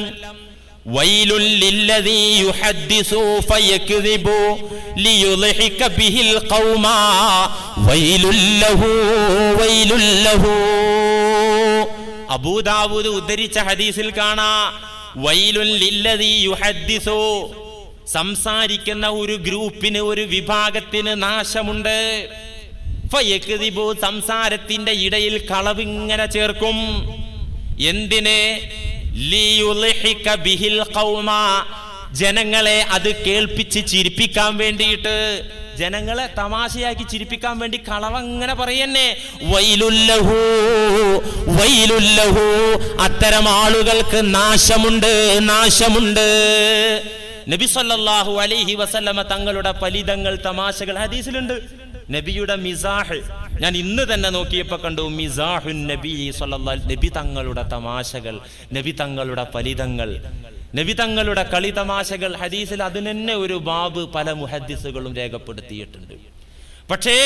[SPEAKER 1] ويل للذي يحدث فيكذب ليضحك به القوم ويل له ويل له അബൂദാവൂദ് ഉദ്ധരിച്ച ഹദീസിൽ കാണാ വൈലുൽ ലില്ലദീ യുഹദ്ദിസു സംസാരിക്കുന്ന ഒരു ഗ്രൂപ്പിന് ഒരു വിഭാഗത്തിന് നാശമുണ്ട് സംസാരത്തിന്റെ ഇടയിൽ ഇങ്ങനെ ചേർക്കും എന്തിനെ ജനങ്ങളെ അത് കേൾപ്പിച്ച് ചിരിപ്പിക്കാൻ വേണ്ടിയിട്ട് ജനങ്ങളെ തമാശയാക്കി ചിരിപ്പിക്കാൻ വേണ്ടി കളവ് അങ്ങനെ വൈലുല്ലഹു വൈലുല്ലഹു അത്തരം ആളുകൾക്ക് നാശമുണ്ട് നാശമുണ്ട് നബിസൊല്ലാഹു അലൈഹി വസല്ലമ തങ്ങളുടെ ഫലിതങ്ങൾ തമാശകൾ ഹദീസിലുണ്ട് നബിയുടെ മിസാഹ് ഞാൻ ഇന്ന് തന്നെ നോക്കിയപ്പോൾ കണ്ടു മിസാഹുൻ നബി സല്ലല്ലാ നബി തങ്ങളുടെ തമാശകൾ നബി തങ്ങളുടെ ഫലിതങ്ങൾ നബി തങ്ങളുടെ കളി തമാശകൾ ഹദീസിൽ അതിനെന്നെ ഒരു ബാബ് പല മുഹദ്ദിസുകളും രേഖപ്പെടുത്തിയിട്ടുണ്ട് പക്ഷേ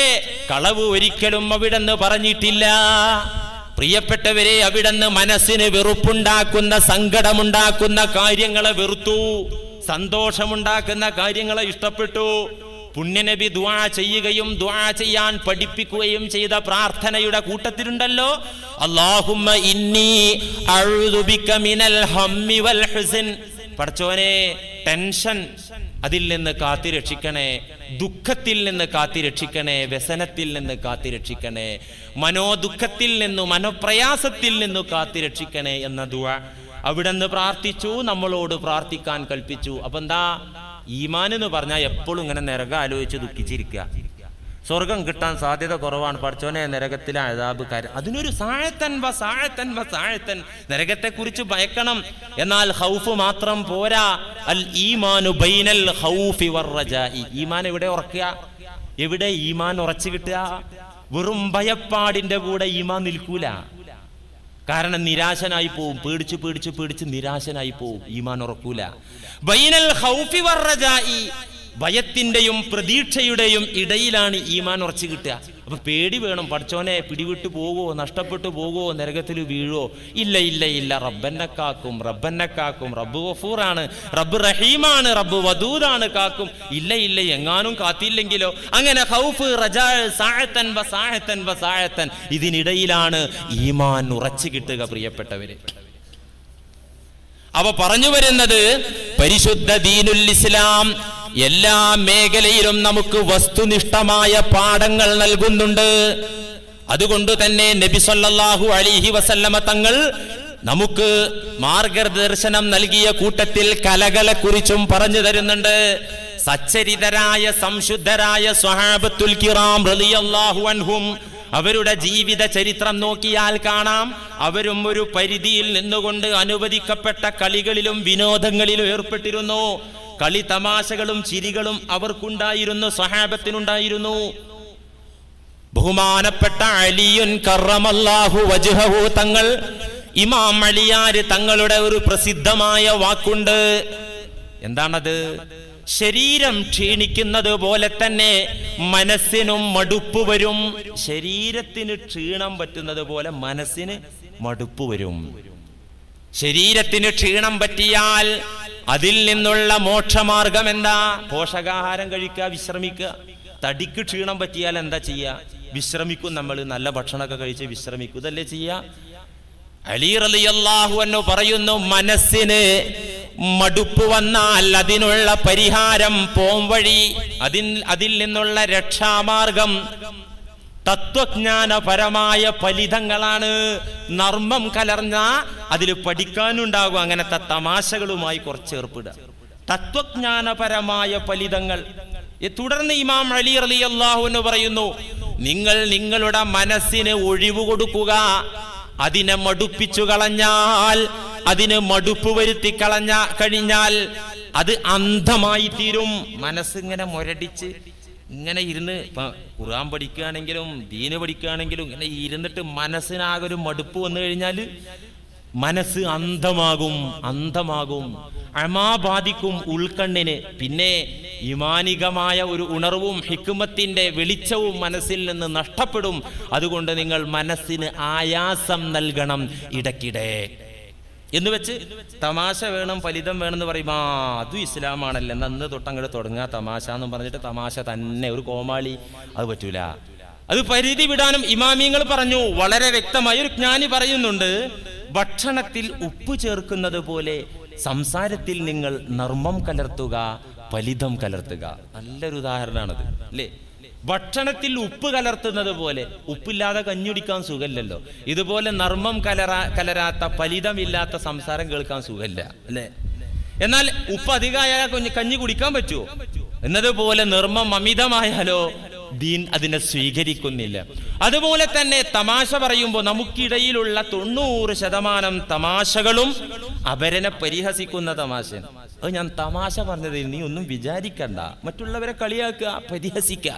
[SPEAKER 1] കളവ് ഒരിക്കലും നിന്ന് പറഞ്ഞിട്ടില്ല പ്രിയപ്പെട്ടവരെ നിന്ന് മനസ്സിന് വെറുപ്പുണ്ടാക്കുന്ന സങ്കടമുണ്ടാക്കുന്ന കാര്യങ്ങളെ വെറുത്തു സന്തോഷമുണ്ടാക്കുന്ന കാര്യങ്ങളെ ഇഷ്ടപ്പെട്ടു പുണ്യനബി ദ്വാ ചെയ്യുകയും ദ്വാ ചെയ്യാൻ പഠിപ്പിക്കുകയും ചെയ്ത പ്രാർത്ഥനയുടെ കൂട്ടത്തിലുണ്ടല്ലോ ഇന്നി മിനൽ ഹമ്മി വൽ പഠിച്ചോനെ ടെൻഷൻ അതിൽ നിന്ന് കാത്തിരക്ഷിക്കണേ ദുഃഖത്തിൽ നിന്ന് കാത്തിരക്ഷിക്കണേ വ്യസനത്തിൽ നിന്ന് കാത്തിരക്ഷിക്കണേ രക്ഷിക്കണേ മനോദുഃഖത്തിൽ നിന്നു മനോപ്രയാസത്തിൽ നിന്നു കാത്തിരക്ഷിക്കണേ എന്ന ദുവാ അവിടെന്ന് പ്രാർത്ഥിച്ചു നമ്മളോട് പ്രാർത്ഥിക്കാൻ കൽപ്പിച്ചു അപ്പൊ എന്താ ഈമാൻ എന്ന് പറഞ്ഞാൽ എപ്പോഴും ഇങ്ങനെ നരക ആലോചിച്ച് ദുഃഖിച്ചിരിക്കുക സ്വർഗം കിട്ടാൻ സാധ്യത കുറവാണ് പഠിച്ചോനെ നരകത്തിലെ അഴതാബ് കാര്യം അതിനൊരു സാഴത്തൻ വ സാഴത്തൻ നരകത്തെക്കുറിച്ച് ഭയക്കണം എന്നാൽ ഹൗഫ് മാത്രം പോരാ അൽ ഈമാനു ബൈനൽ ഹൗഫി ഈമാൻ എവിടെ ഉറക്കുക എവിടെ ഈമാൻ ഉറച്ചു കിട്ടുക വെറും ഭയപ്പാടിന്റെ കൂടെ ഈമാൻ നിൽക്കൂല കാരണം നിരാശനായി പോവും പേടിച്ച് പേടിച്ച് പേടിച്ച് നിരാശനായി പോവും ഈമാൻ ഉറക്കൂല ബൈനൽ ഭയത്തിന്റെയും പ്രതീക്ഷയുടെയും ഇടയിലാണ് ഈമാൻ ഉറച്ചു കിട്ടുക അപ്പൊ പേടി വേണം പഠിച്ചോനെ പിടിവിട്ട് പോകുവോ നഷ്ടപ്പെട്ടു പോകുവോ നരകത്തിൽ വീഴുമോ ഇല്ല ഇല്ല ഇല്ല റബ്ബന്നെ കാക്കും റബ്ബന്നെ കാക്കും റബ്ബ് ഗഫൂറാണ് റബ്ബ് റഹീമാണ് റബ്ബ് വദൂദാണ് കാക്കും ഇല്ല ഇല്ല എങ്ങാനും കാത്തില്ലെങ്കിലോ അങ്ങനെ ഇതിനിടയിലാണ് ഈമാൻ ഉറച്ചു കിട്ടുക പ്രിയപ്പെട്ടവര് അവ പറഞ്ഞു വരുന്നത് പരിശുദ്ധ ദീനുൽ ഇസ്ലാം എല്ലാ മേഖലയിലും നമുക്ക് വസ്തുനിഷ്ഠമായ പാഠങ്ങൾ നൽകുന്നുണ്ട് അതുകൊണ്ട് തന്നെ നബി സല്ലാഹു അലിഹി വസല്ലമ തങ്ങൾ നമുക്ക് മാർഗദർശനം നൽകിയ കൂട്ടത്തിൽ കലകളെക്കുറിച്ചും പറഞ്ഞു തരുന്നുണ്ട് സച്ചരിതരായ സംശുദ്ധരായ സ്വഹാബത്തുൽ കിറാം റളിയല്ലാഹു അൻഹും അവരുടെ ജീവിത ചരിത്രം നോക്കിയാൽ കാണാം അവരും ഒരു പരിധിയിൽ നിന്നുകൊണ്ട് അനുവദിക്കപ്പെട്ട കളികളിലും വിനോദങ്ങളിലും ഏർപ്പെട്ടിരുന്നു കളി തമാശകളും ചിരികളും അവർക്കുണ്ടായിരുന്നു സഹാബത്തിനുണ്ടായിരുന്നു ബഹുമാനപ്പെട്ട അലിയുൻ കറമല്ലാഹു വജുഹു തങ്ങൾ ഇമാം അലിയാര് തങ്ങളുടെ ഒരു പ്രസിദ്ധമായ വാക്കുണ്ട് എന്താണത് ശരീരം ക്ഷീണിക്കുന്നത് പോലെ തന്നെ മനസ്സിനും മടുപ്പ് വരും ശരീരത്തിന് ക്ഷീണം പറ്റുന്നത് പോലെ മനസ്സിന് മടുപ്പ് വരും ശരീരത്തിന് ക്ഷീണം പറ്റിയാൽ അതിൽ നിന്നുള്ള മോക്ഷമാർഗം എന്താ പോഷകാഹാരം കഴിക്കുക വിശ്രമിക്കുക തടിക്ക് ക്ഷീണം പറ്റിയാൽ എന്താ ചെയ്യുക വിശ്രമിക്കും നമ്മൾ നല്ല ഭക്ഷണമൊക്കെ കഴിച്ച് വിശ്രമിക്കും ഇതല്ലേ ചെയ്യുക അലി റലിയല്ലാഹു എന്ന് പറയുന്നു മനസ്സിന് മടുപ്പ് വന്നാൽ അതിനുള്ള പരിഹാരം പോംവഴി അതിൽ അതിൽ നിന്നുള്ള രക്ഷാമാർഗം തത്വജ്ഞാനപരമായ ഫലിതങ്ങളാണ് നർമ്മം കലർന്ന അതിൽ പഠിക്കാനുണ്ടാകും അങ്ങനത്തെ തമാശകളുമായി കുറച്ച് ഏർപ്പെടുക തത്വജ്ഞാനപരമായ ഫലിതങ്ങൾ തുടർന്ന് ഇമാം അലി അലി എന്ന് പറയുന്നു നിങ്ങൾ നിങ്ങളുടെ മനസ്സിന് ഒഴിവ് കൊടുക്കുക അതിനെ മടുപ്പിച്ചു കളഞ്ഞാൽ അതിന് മടുപ്പ് വരുത്തി കളഞ്ഞ കഴിഞ്ഞാൽ അത് അന്ധമായി തീരും മനസ്സിങ്ങനെ മുരടിച്ച് ഇങ്ങനെ ഇരുന്ന് ഇപ്പം ഖുർആൻ പഠിക്കുകയാണെങ്കിലും ദീന് പഠിക്കുകയാണെങ്കിലും ഇങ്ങനെ ഇരുന്നിട്ട് മനസ്സിനാകെ ഒരു മടുപ്പ് വന്നു കഴിഞ്ഞാൽ മനസ്സ് അന്ധമാകും അന്ധമാകും അമാ ബാധിക്കും ഉൾക്കണ്ണിന് പിന്നെ ഇമാനികമായ ഒരു ഉണർവും ഹിക്കുമത്തിന്റെ വെളിച്ചവും മനസ്സിൽ നിന്ന് നഷ്ടപ്പെടും അതുകൊണ്ട് നിങ്ങൾ മനസ്സിന് ആയാസം നൽകണം ഇടയ്ക്കിടെ എന്ന് വെച്ച് തമാശ വേണം ഫലിതം വേണം എന്ന് പറയും ആ അതും ഇസ്ലാമാണല്ലോ എന്നാൽ അന്ന് തൊട്ടങ്ങോട്ട് തുടങ്ങുക തമാശ എന്നും പറഞ്ഞിട്ട് തമാശ തന്നെ ഒരു കോമാളി അത് പറ്റൂല അത് പരിധി വിടാനും ഇമാമിയങ്ങൾ പറഞ്ഞു വളരെ വ്യക്തമായി ഒരു ജ്ഞാനി പറയുന്നുണ്ട് ഭക്ഷണത്തിൽ ഉപ്പ് ചേർക്കുന്നത് പോലെ സംസാരത്തിൽ നിങ്ങൾ നർമ്മം കലർത്തുക ഫലിതം കലർത്തുക നല്ലൊരു ഉദാഹരണമാണത് അല്ലേ ഭക്ഷണത്തിൽ ഉപ്പ് കലർത്തുന്നത് പോലെ ഉപ്പില്ലാതെ കഞ്ഞുടിക്കാൻ സുഖമില്ലല്ലോ ഇതുപോലെ നർമ്മം കലരാ കലരാത്ത ഫലിതമില്ലാത്ത സംസാരം കേൾക്കാൻ സുഖമില്ല അല്ലേ എന്നാൽ ഉപ്പ് അധികമായാൽ കഞ്ഞി കുടിക്കാൻ പറ്റുമോ എന്നതുപോലെ നിർമ്മം അമിതമായാലോ ദീൻ അതിനെ സ്വീകരിക്കുന്നില്ല അതുപോലെ തന്നെ തമാശ പറയുമ്പോൾ നമുക്കിടയിലുള്ള തൊണ്ണൂറ് ശതമാനം തമാശകളും അവരനെ പരിഹസിക്കുന്ന തമാശ അത് ഞാൻ തമാശ പറഞ്ഞത് നീ ഒന്നും വിചാരിക്കണ്ട മറ്റുള്ളവരെ കളിയാക്കുക പരിഹസിക്കുക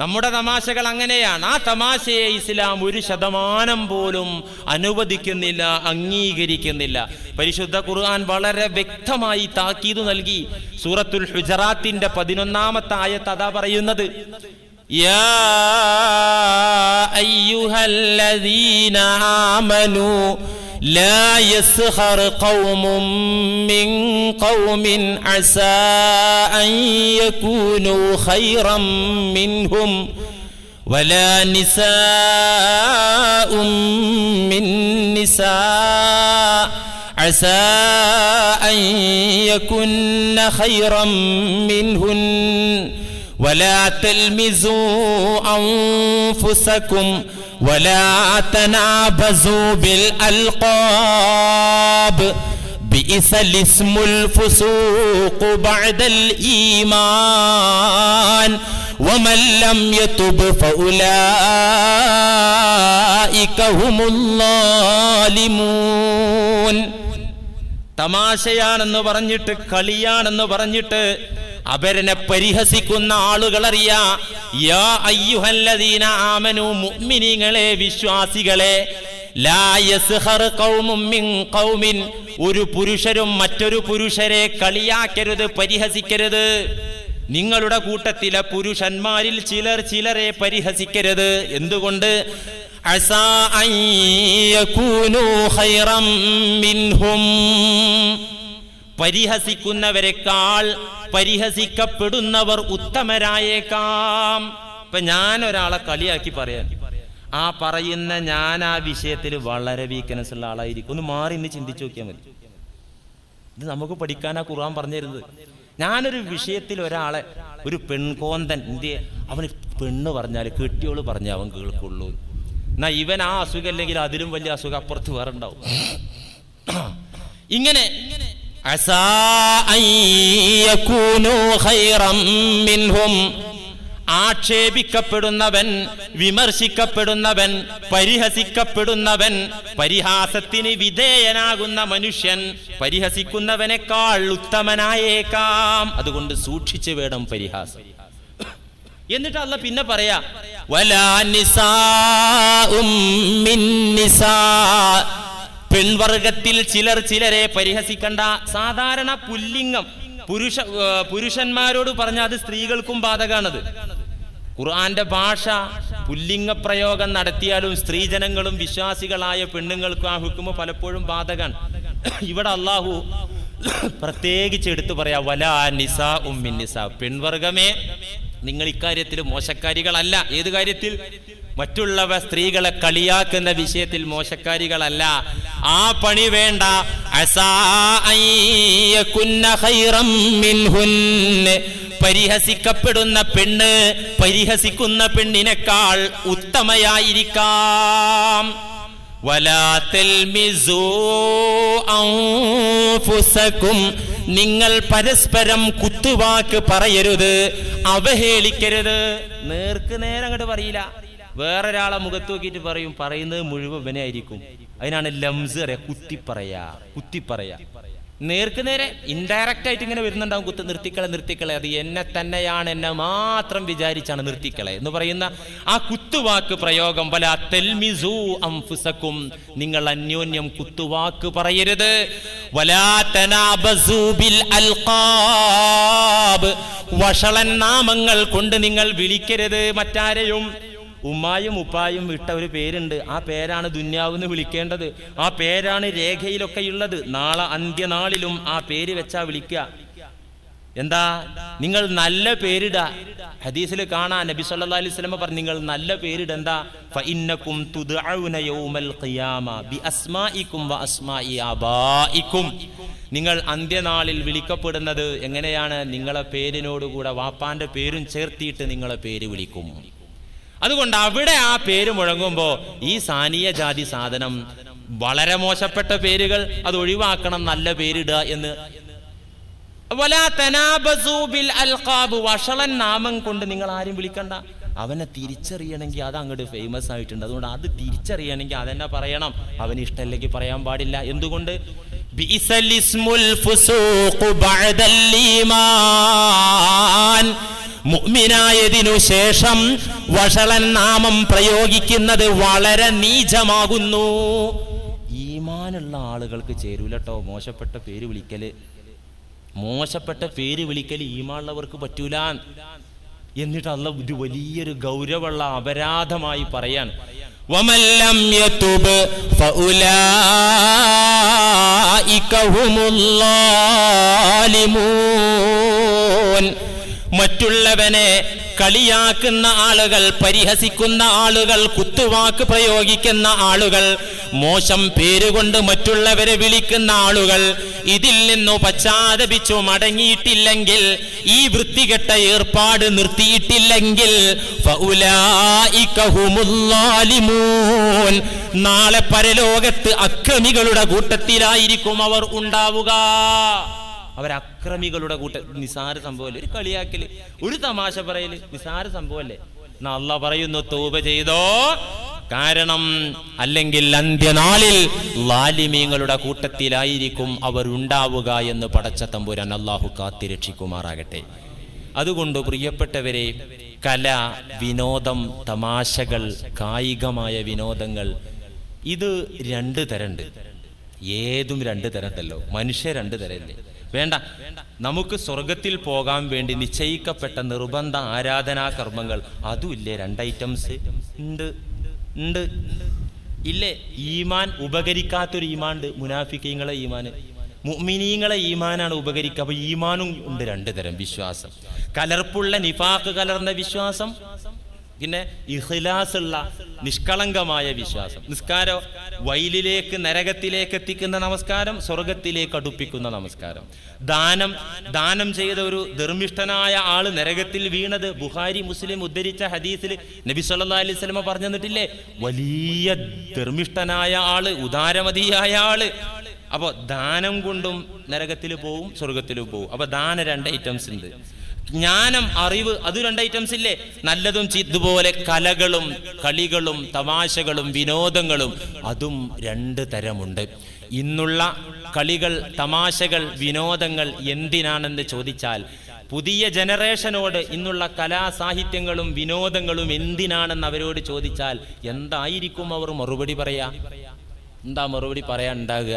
[SPEAKER 1] നമ്മുടെ തമാശകൾ അങ്ങനെയാണ് ആ തമാശയെ ഇസ്ലാം ഒരു ശതമാനം പോലും അനുവദിക്കുന്നില്ല അംഗീകരിക്കുന്നില്ല പരിശുദ്ധ ഖുർആൻ വളരെ വ്യക്തമായി താക്കീത് നൽകി സൂറത്തുൽ ഹുജറാത്തിന്റെ പതിനൊന്നാമത്തെ ആയത്ത് അതാ പറയുന്നത് യാ لا يسخر قوم من قوم عسى أن يكونوا خيرا منهم ولا نساء من نساء عسى أن يكن خيرا منهن ولا تلمزوا أنفسكم ولا تنابزوا بالألقاب بئس الاسم الفسوق بعد الإيمان ومن لم يتب فأولئك هم الظالمون തമാശയാണെന്ന് പറഞ്ഞിട്ട് കളിയാണെന്ന് പറഞ്ഞിട്ട് അവരനെ പരിഹസിക്കുന്ന ആളുകളറിയാ യാ അയ്യുഹല്ലദീന മുഅ്മിനീങ്ങളെ വിശ്വാസികളെ ഒരു പുരുഷരും മറ്റൊരു പുരുഷരെ കളിയാക്കരുത് പരിഹസിക്കരുത് നിങ്ങളുടെ കൂട്ടത്തിലെ പുരുഷന്മാരിൽ ചിലർ ചിലരെ പരിഹസിക്കരുത് എന്തുകൊണ്ട് അസാ പരിഹസിക്കുന്നവരെക്കാൾ പരിഹസിക്കപ്പെടുന്നവർ ഉത്തമരായേക്കാം ഇപ്പൊ ഞാൻ ഒരാളെ കളിയാക്കി പറയാൻ ആ പറയുന്ന ഞാൻ ആ വിഷയത്തിൽ വളരെ വീക്ക്നെസ് ഉള്ള ആളായിരിക്കും ഒന്ന് മാറി ഇന്ന് ചിന്തിച്ചു നോക്കിയാൽ മതി ഇത് നമുക്ക് പഠിക്കാൻ ആ ഖുർആൻ പറഞ്ഞു തരുന്നത് ഞാനൊരു വിഷയത്തിൽ ഒരാളെ ഒരു പെൺകോന്തൻ ഇന്ത്യ അവന് പെണ്ണ് പറഞ്ഞാൽ കെട്ടിയോള് പറഞ്ഞ അവൻ കേൾക്കുള്ളൂ എന്നാ ഇവൻ ആ അസുഖം അല്ലെങ്കിൽ അതിലും വലിയ അസുഖം അപ്പുറത്ത് വേറെ ഉണ്ടാവും ഇങ്ങനെ ആക്ഷേപിക്കപ്പെടുന്നവൻ വിമർശിക്കപ്പെടുന്നവൻ പരിഹസിക്കപ്പെടുന്നവൻ പരിഹാസത്തിന് വിധേയനാകുന്ന മനുഷ്യൻ പരിഹസിക്കുന്നവനേക്കാൾ ഉത്തമനായേക്കാം അതുകൊണ്ട് സൂക്ഷിച്ചു വേണം പരിഹാസം എന്നിട്ട് അല്ല പിന്നെ പറയാ വലാ നിസാ പെൺവർഗത്തിൽ ചിലർ ചിലരെ പരിഹസിക്കണ്ട സാധാരണ പുല്ലിംഗം പുരുഷ പുരുഷന്മാരോട് പറഞ്ഞ അത് സ്ത്രീകൾക്കും ബാധകാണത് ഖുർആന്റെ ഭാഷ പുല്ലിംഗ പ്രയോഗം നടത്തിയാലും സ്ത്രീജനങ്ങളും വിശ്വാസികളായ പെണ്ണുങ്ങൾക്കും ആ ഹുക്കുമ പലപ്പോഴും ബാധകാണ് ഇവിടെ അള്ളാഹു പ്രത്യേകിച്ച് എടുത്തു പറയാ വലാ നിസ ഉമ്മിൻ നിസ പെൺവർഗമേ നിങ്ങൾ ഇക്കാര്യത്തിൽ മോശക്കാരികളല്ല ഏത് കാര്യത്തിൽ മറ്റുള്ളവ സ്ത്രീകളെ കളിയാക്കുന്ന വിഷയത്തിൽ മോശക്കാരികളല്ല ആ പണി വേണ്ട പരിഹസിക്കപ്പെടുന്ന പെണ്ണ് പരിഹസിക്കുന്ന പെണ്ണിനേക്കാൾ ഉത്തമയായിരിക്കാം നിങ്ങൾ പരസ്പരം കുത്തുവാക്ക് പറയരുത് അവഹേളിക്കരുത് നേർക്ക് നേരം അങ്ങോട്ട് പറയില്ല വേറൊരാളെ മുഖത്ത് നോക്കിയിട്ട് പറയും പറയുന്നത് മുഴുവൻ ഇവനെ ആയിരിക്കും അതിനാണ് ലംസ് പറയാ കുത്തിപ്പറയാ കുത്തിപ്പറയാ നേർക്ക് നേരെ ഇൻഡയറക്റ്റ് ആയിട്ട് ഇങ്ങനെ വരുന്നുണ്ടാവും കുത്ത് നിർത്തിക്കളെ നിർത്തിക്കളെ അത് എന്നെ തന്നെയാണ് എന്നെ മാത്രം വിചാരിച്ചാണ് നിർത്തിക്കളെ എന്ന് പറയുന്ന ആ കുത്തുവാക്ക് പ്രയോഗം പല തെൽമിസു അംഫുസക്കും നിങ്ങൾ അന്യോന്യം കുത്തുവാക്ക് പറയരുത് വഷളൻ നാമങ്ങൾ കൊണ്ട് നിങ്ങൾ വിളിക്കരുത് മറ്റാരെയും ഉമ്മായും ഉപ്പായും വിട്ട ഒരു പേരുണ്ട് ആ പേരാണ് ദുന്യാവെന്ന് വിളിക്കേണ്ടത് ആ പേരാണ് രേഖയിലൊക്കെ ഉള്ളത് നാളെ അന്ത്യനാളിലും ആ പേര് വെച്ചാ വിളിക്കുക എന്താ നിങ്ങൾ നല്ല പേരിട ഹദീസിൽ കാണാ നബി സല്ലാ അലൈഹി സ്വലമ പറഞ്ഞു നിങ്ങൾ നല്ല പേരിട എന്താ നിങ്ങൾ അന്ത്യനാളിൽ വിളിക്കപ്പെടുന്നത് എങ്ങനെയാണ് നിങ്ങളെ പേരിനോടുകൂടെ വാപ്പാന്റെ പേരും ചേർത്തിയിട്ട് നിങ്ങളെ പേര് വിളിക്കും അതുകൊണ്ട് അവിടെ ആ പേര് മുഴങ്ങുമ്പോൾ ഈ സാനിയ ജാതി സാധനം വളരെ മോശപ്പെട്ട പേരുകൾ അത് ഒഴിവാക്കണം നല്ല പേരിടുക എന്ന് വഷളൻ നാമം കൊണ്ട് നിങ്ങൾ ആരും വിളിക്കണ്ട അവനെ തിരിച്ചറിയണമെങ്കിൽ അത് അങ്ങോട്ട് ഫേമസ് ആയിട്ടുണ്ട് അതുകൊണ്ട് അത് തിരിച്ചറിയണമെങ്കിൽ അതെന്നെ പറയണം അവന് ഇഷ്ടമല്ലെങ്കിൽ പറയാൻ പാടില്ല എന്തുകൊണ്ട് മുഅ്മിനായതിനു ശേഷം വഷളൻ നാമം പ്രയോഗിക്കുന്നത് വളരെ നീചമാകുന്നു ഈമാനുള്ള ആളുകൾക്ക് ചേരൂലട്ടോ മോശപ്പെട്ട പേര് വിളിക്കല് മോശപ്പെട്ട പേര് വിളിക്കൽ ഈമാനുള്ളവർക്ക് പറ്റൂല എന്നിട്ട് അല്ല ഒരു വലിയൊരു ഗൗരവമുള്ള അപരാധമായി പറയാൻ ومن لم يتب فأولئك هم الظالمون മറ്റുള്ളവനെ കളിയാക്കുന്ന ആളുകൾ പരിഹസിക്കുന്ന ആളുകൾ കുത്തുവാക്ക് പ്രയോഗിക്കുന്ന ആളുകൾ മോശം പേരുകൊണ്ട് മറ്റുള്ളവരെ വിളിക്കുന്ന ആളുകൾ ഇതിൽ നിന്നു പശ്ചാത്തപിച്ചു മടങ്ങിയിട്ടില്ലെങ്കിൽ ഈ വൃത്തികെട്ട ഏർപ്പാട് നിർത്തിയിട്ടില്ലെങ്കിൽ നാളെ പരലോകത്ത് അക്രമികളുടെ കൂട്ടത്തിലായിരിക്കും അവർ ഉണ്ടാവുക അവരക്രമികളുടെ കൂട്ട നിസാര സംഭവമല്ലേ ഒരു കളിയാക്കല് ഒരു തമാശ പറയല് നിസാര സംഭവമല്ലേ എന്നാ അല്ല പറയുന്നു തൂപ ചെയ്തോ കാരണം അല്ലെങ്കിൽ അന്ത്യനാളിൽ ലാലിമീങ്ങളുടെ കൂട്ടത്തിലായിരിക്കും അവരുണ്ടാവുക എന്ന് പടച്ച തമ്പുരാൻ അള്ളാഹു കാത്തിരക്ഷിക്കുമാറാകട്ടെ അതുകൊണ്ട് പ്രിയപ്പെട്ടവരെ കല വിനോദം തമാശകൾ കായികമായ വിനോദങ്ങൾ ഇത് രണ്ട് തരണ്ട് ഏതും രണ്ട് തരണ്ടല്ലോ മനുഷ്യ രണ്ട് തരല്ലേ വേണ്ട നമുക്ക് സ്വർഗത്തിൽ പോകാൻ വേണ്ടി നിശ്ചയിക്കപ്പെട്ട നിർബന്ധ ആരാധനാ കർമ്മങ്ങൾ അതുമില്ലേ രണ്ട് ഐറ്റംസ് ഉണ്ട് ഉണ്ട് ഇല്ലേ ഈമാൻ ഉപകരിക്കാത്തൊരു ഈമാനുണ്ട് മുനാഫിക്കീങ്ങളെ ഈമാന് മുമിനീങ്ങളെ ഈമാനാണ് ഉപകരിക്കുക അപ്പോൾ ഈമാനും ഉണ്ട് രണ്ട് തരം വിശ്വാസം കലർപ്പുള്ള നിഫാക്ക് കലർന്ന വിശ്വാസം പിന്നെ ഇഹ്ലാസുള്ള നിഷ്കളങ്കമായ വിശ്വാസം നിസ്കാരം വയലിലേക്ക് നരകത്തിലേക്ക് എത്തിക്കുന്ന നമസ്കാരം സ്വർഗത്തിലേക്ക് അടുപ്പിക്കുന്ന നമസ്കാരം ദാനം ദാനം ചെയ്ത ഒരു ധർമ്മിഷ്ഠനായ ആള് നരകത്തിൽ വീണത് ബുഹാരി മുസ്ലിം ഉദ്ധരിച്ച ഹദീസിൽ നബി സല്ലാ അലൈഹി സ്വലമ പറഞ്ഞു തന്നിട്ടില്ലേ വലിയ ധർമ്മിഷ്ഠനായ ആള് ഉദാരമതിയായ ആള് അപ്പോൾ ദാനം കൊണ്ടും നരകത്തിൽ പോവും സ്വർഗത്തിൽ പോവും അപ്പോൾ ദാന രണ്ട് ഐറ്റംസ് ഉണ്ട് ജ്ഞാനം അറിവ് അത് രണ്ട് ഐറ്റംസ് ഇല്ലേ നല്ലതും ഇതുപോലെ കലകളും കളികളും തമാശകളും വിനോദങ്ങളും അതും രണ്ട് തരമുണ്ട് ഇന്നുള്ള കളികൾ തമാശകൾ വിനോദങ്ങൾ എന്തിനാണെന്ന് ചോദിച്ചാൽ പുതിയ ജനറേഷനോട് ഇന്നുള്ള കലാസാഹിത്യങ്ങളും വിനോദങ്ങളും എന്തിനാണെന്ന് അവരോട് ചോദിച്ചാൽ എന്തായിരിക്കും അവർ മറുപടി പറയാ എന്താ മറുപടി പറയാൻ ഉണ്ടാകുക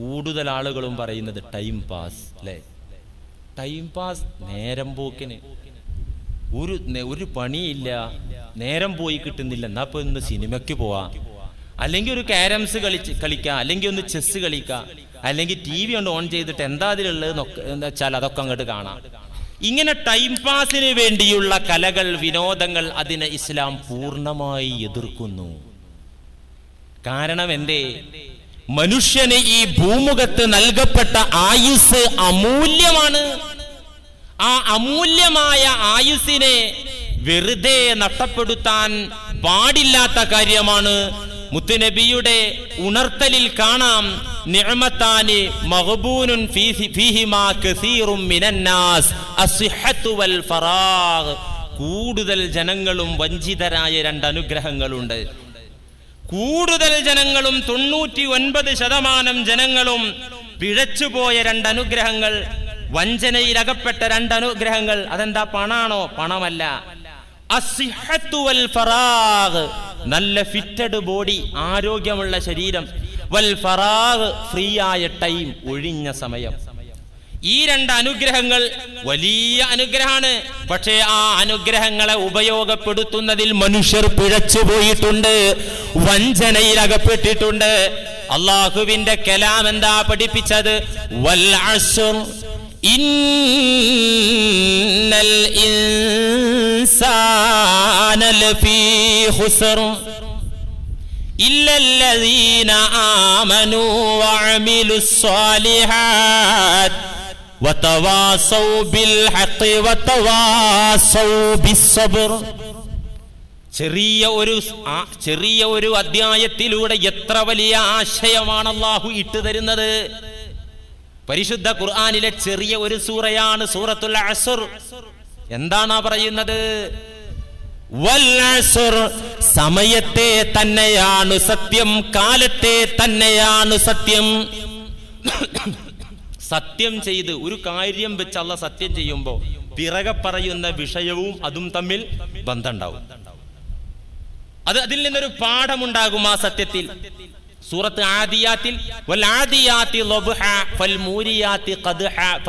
[SPEAKER 1] കൂടുതൽ ആളുകളും പറയുന്നത് ടൈം പാസ് അല്ലേ ടൈം പാസ് നേരം പോക്കിന് ഒരു ഒരു പണിയില്ല നേരം പോയി കിട്ടുന്നില്ല എന്നാ ഇപ്പൊ ഇന്ന് സിനിമയ്ക്ക് പോവാ അല്ലെങ്കിൽ ഒരു ക്യാരംസ് കളിച്ച് കളിക്കാം അല്ലെങ്കിൽ ഒന്ന് ചെസ് കളിക്കാം അല്ലെങ്കിൽ ടി വി ഓൺ ചെയ്തിട്ട് എന്താ അതിലുള്ളത് എന്താ വെച്ചാൽ അതൊക്കെ അങ്ങോട്ട് കാണാം ഇങ്ങനെ ടൈം പാസിന് വേണ്ടിയുള്ള കലകൾ വിനോദങ്ങൾ അതിനെ ഇസ്ലാം പൂർണ്ണമായി എതിർക്കുന്നു കാരണം എന്തേ മനുഷ്യന് ഈ ഭൂമുഖത്ത് നൽകപ്പെട്ട ആയുസ് അമൂല്യമാണ് ആ അമൂല്യമായ ആയുസിനെ വെറുതെ നഷ്ടപ്പെടുത്താൻ പാടില്ലാത്ത കാര്യമാണ് മുത്തുനബിയുടെ ഉണർത്തലിൽ കാണാം ഫീഹിമാ കൂടുതൽ ജനങ്ങളും വഞ്ചിതരായ രണ്ട് അനുഗ്രഹങ്ങളുണ്ട് കൂടുതൽ ജനങ്ങളും തൊണ്ണൂറ്റി ഒൻപത് ശതമാനം ജനങ്ങളും പിഴച്ചുപോയ രണ്ടനുഗ്രഹങ്ങൾ വഞ്ചനയിലകപ്പെട്ട രണ്ടനുഗ്രഹങ്ങൾ അതെന്താ പണാണോ പണമല്ല നല്ല ഫിറ്റഡ് ബോഡി ആരോഗ്യമുള്ള ശരീരം വൽ ഫറാഗ് ഫ്രീ ആയ ടൈം ഒഴിഞ്ഞ സമയം ഈ രണ്ട് അനുഗ്രഹങ്ങൾ വലിയ അനുഗ്രഹമാണ് പക്ഷേ ആ അനുഗ്രഹങ്ങളെ ഉപയോഗപ്പെടുത്തുന്നതിൽ മനുഷ്യർ പിഴച്ചു പോയിട്ടുണ്ട് വഞ്ചനയിൽ അകപ്പെട്ടിട്ടുണ്ട് അള്ളാഹുവിന്റെ കലാം എന്താ പഠിപ്പിച്ചത് വൽ ഇന്നൽ ഇൻസാന ലഫീ ചെറിയ ഒരു ചെറിയ ഒരു അധ്യായത്തിലൂടെ എത്ര വലിയ ആശയമാണ് അള്ളാഹു ഇട്ടു തരുന്നത് പരിശുദ്ധ ഖുർആാനിലെ ചെറിയ ഒരു സൂറയാണ് സൂറത്തുൽ അസുർ എന്താണ് പറയുന്നത് സമയത്തെ തന്നെയാണ് സത്യം കാലത്തെ തന്നെയാണ് സത്യം സത്യം ചെയ്ത് ഒരു കാര്യം വെച്ച് അല്ല സത്യം ചെയ്യുമ്പോൾ പിറകെ പറയുന്ന വിഷയവും അതും തമ്മിൽ ബന്ധമുണ്ടാവും അത് അതിൽ നിന്നൊരു പാഠമുണ്ടാകും ആ സത്യത്തിൽ സൂറത്ത് ആദിയാത്തിൽ ഖദ്ഹ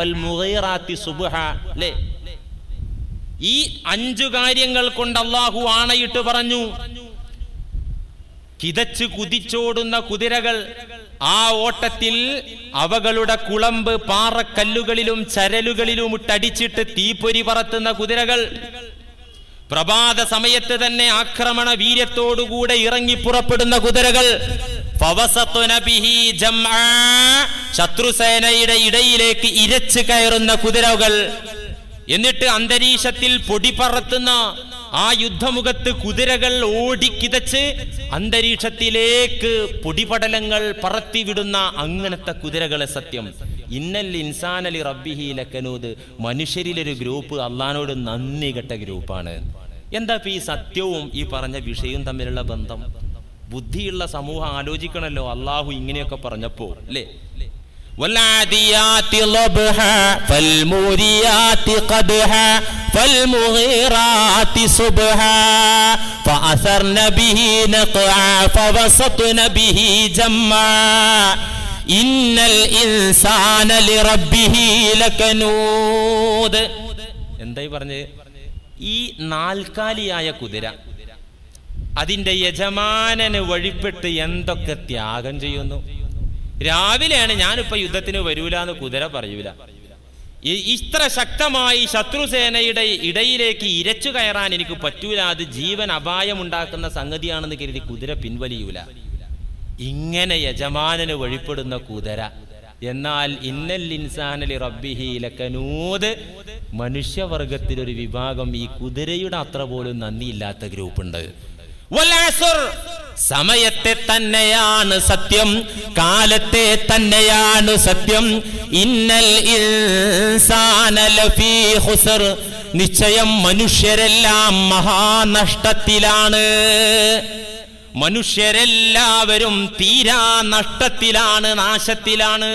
[SPEAKER 1] ഈ അഞ്ചു കാര്യങ്ങൾ കൊണ്ട് അള്ളാഹു ആണയിട്ട് പറഞ്ഞു കിതച്ച് കുതിച്ചോടുന്ന കുതിരകൾ ആ ഓട്ടത്തിൽ അവകളുടെ കുളമ്പ് പാറക്കല്ലുകളിലും ചരലുകളിലും ഇട്ടടിച്ചിട്ട് തീപ്പൊരി പറത്തുന്ന കുതിരകൾ പ്രഭാത സമയത്ത് തന്നെ ആക്രമണ വീര്യത്തോടുകൂടെ ഇറങ്ങി പുറപ്പെടുന്ന കുതിരകൾ ശത്രുസേനയുടെ ഇടയിലേക്ക് ഇരച്ചു കയറുന്ന കുതിരകൾ എന്നിട്ട് അന്തരീക്ഷത്തിൽ പൊടി പറത്തുന്ന ആ യുദ്ധമുഖത്ത് കുതിരകൾ ഓടിക്കിതച്ച് അന്തരീക്ഷത്തിലേക്ക് പൊടിപടലങ്ങൾ പറത്തിവിടുന്ന അങ്ങനത്തെ കുതിരകളെ സത്യം ഇന്നൽ ഇൻസാനലി റബ്ബിഹി മനുഷ്യരിലൊരു ഗ്രൂപ്പ് അള്ളഹാനോട് നന്ദി കെട്ട ഗ്രൂപ്പാണ് എന്താ ഈ സത്യവും ഈ പറഞ്ഞ വിഷയവും തമ്മിലുള്ള ബന്ധം ബുദ്ധിയുള്ള സമൂഹം ആലോചിക്കണല്ലോ അള്ളാഹു ഇങ്ങനെയൊക്കെ പറഞ്ഞപ്പോൾ അല്ലേ والعاديات لبها فالموريات قدحا فالمغيرات صبحا فأثرن به نقعا فوسطن به جمعا إن الإنسان لربه لكنود എന്തായി പറഞ്ഞു ഈ നാൽക്കാലിയായ കുതിര അതിൻ്റെ യജമാനന് വഴിപ്പെട്ട് എന്തൊക്കെ ത്യാഗം ചെയ്യുന്നു രാവിലെയാണ് ഞാനിപ്പോ യുദ്ധത്തിന് വരൂല എന്ന് കുതിര പറയൂല ഇത്ര ശക്തമായി ശത്രുസേനയുടെ ഇടയിലേക്ക് ഇരച്ചു കയറാൻ എനിക്ക് പറ്റൂല അത് ജീവൻ അപായമുണ്ടാക്കുന്ന സംഗതിയാണെന്ന് കരുതി കുതിര പിൻവലിയൂല ഇങ്ങനെ യജമാനന് വഴിപ്പെടുന്ന കുതിര എന്നാൽ ഇന്നൽ ഇൻസാനലി റബ്ബിഹി മനുഷ്യവർഗത്തിലൊരു വിഭാഗം ഈ കുതിരയുടെ അത്ര പോലും നന്ദിയില്ലാത്ത ഗ്രൂപ്പ് ഉണ്ട് സമയത്തെ തന്നെയാണ് സത്യം കാലത്തെ തന്നെയാണ് സത്യം ഇന്നൽ നിശ്ചയം മനുഷ്യരെല്ലാം മഹാനഷ്ടത്തിലാണ് മനുഷ്യരെല്ലാവരും തീരാ നഷ്ടത്തിലാണ് നാശത്തിലാണ്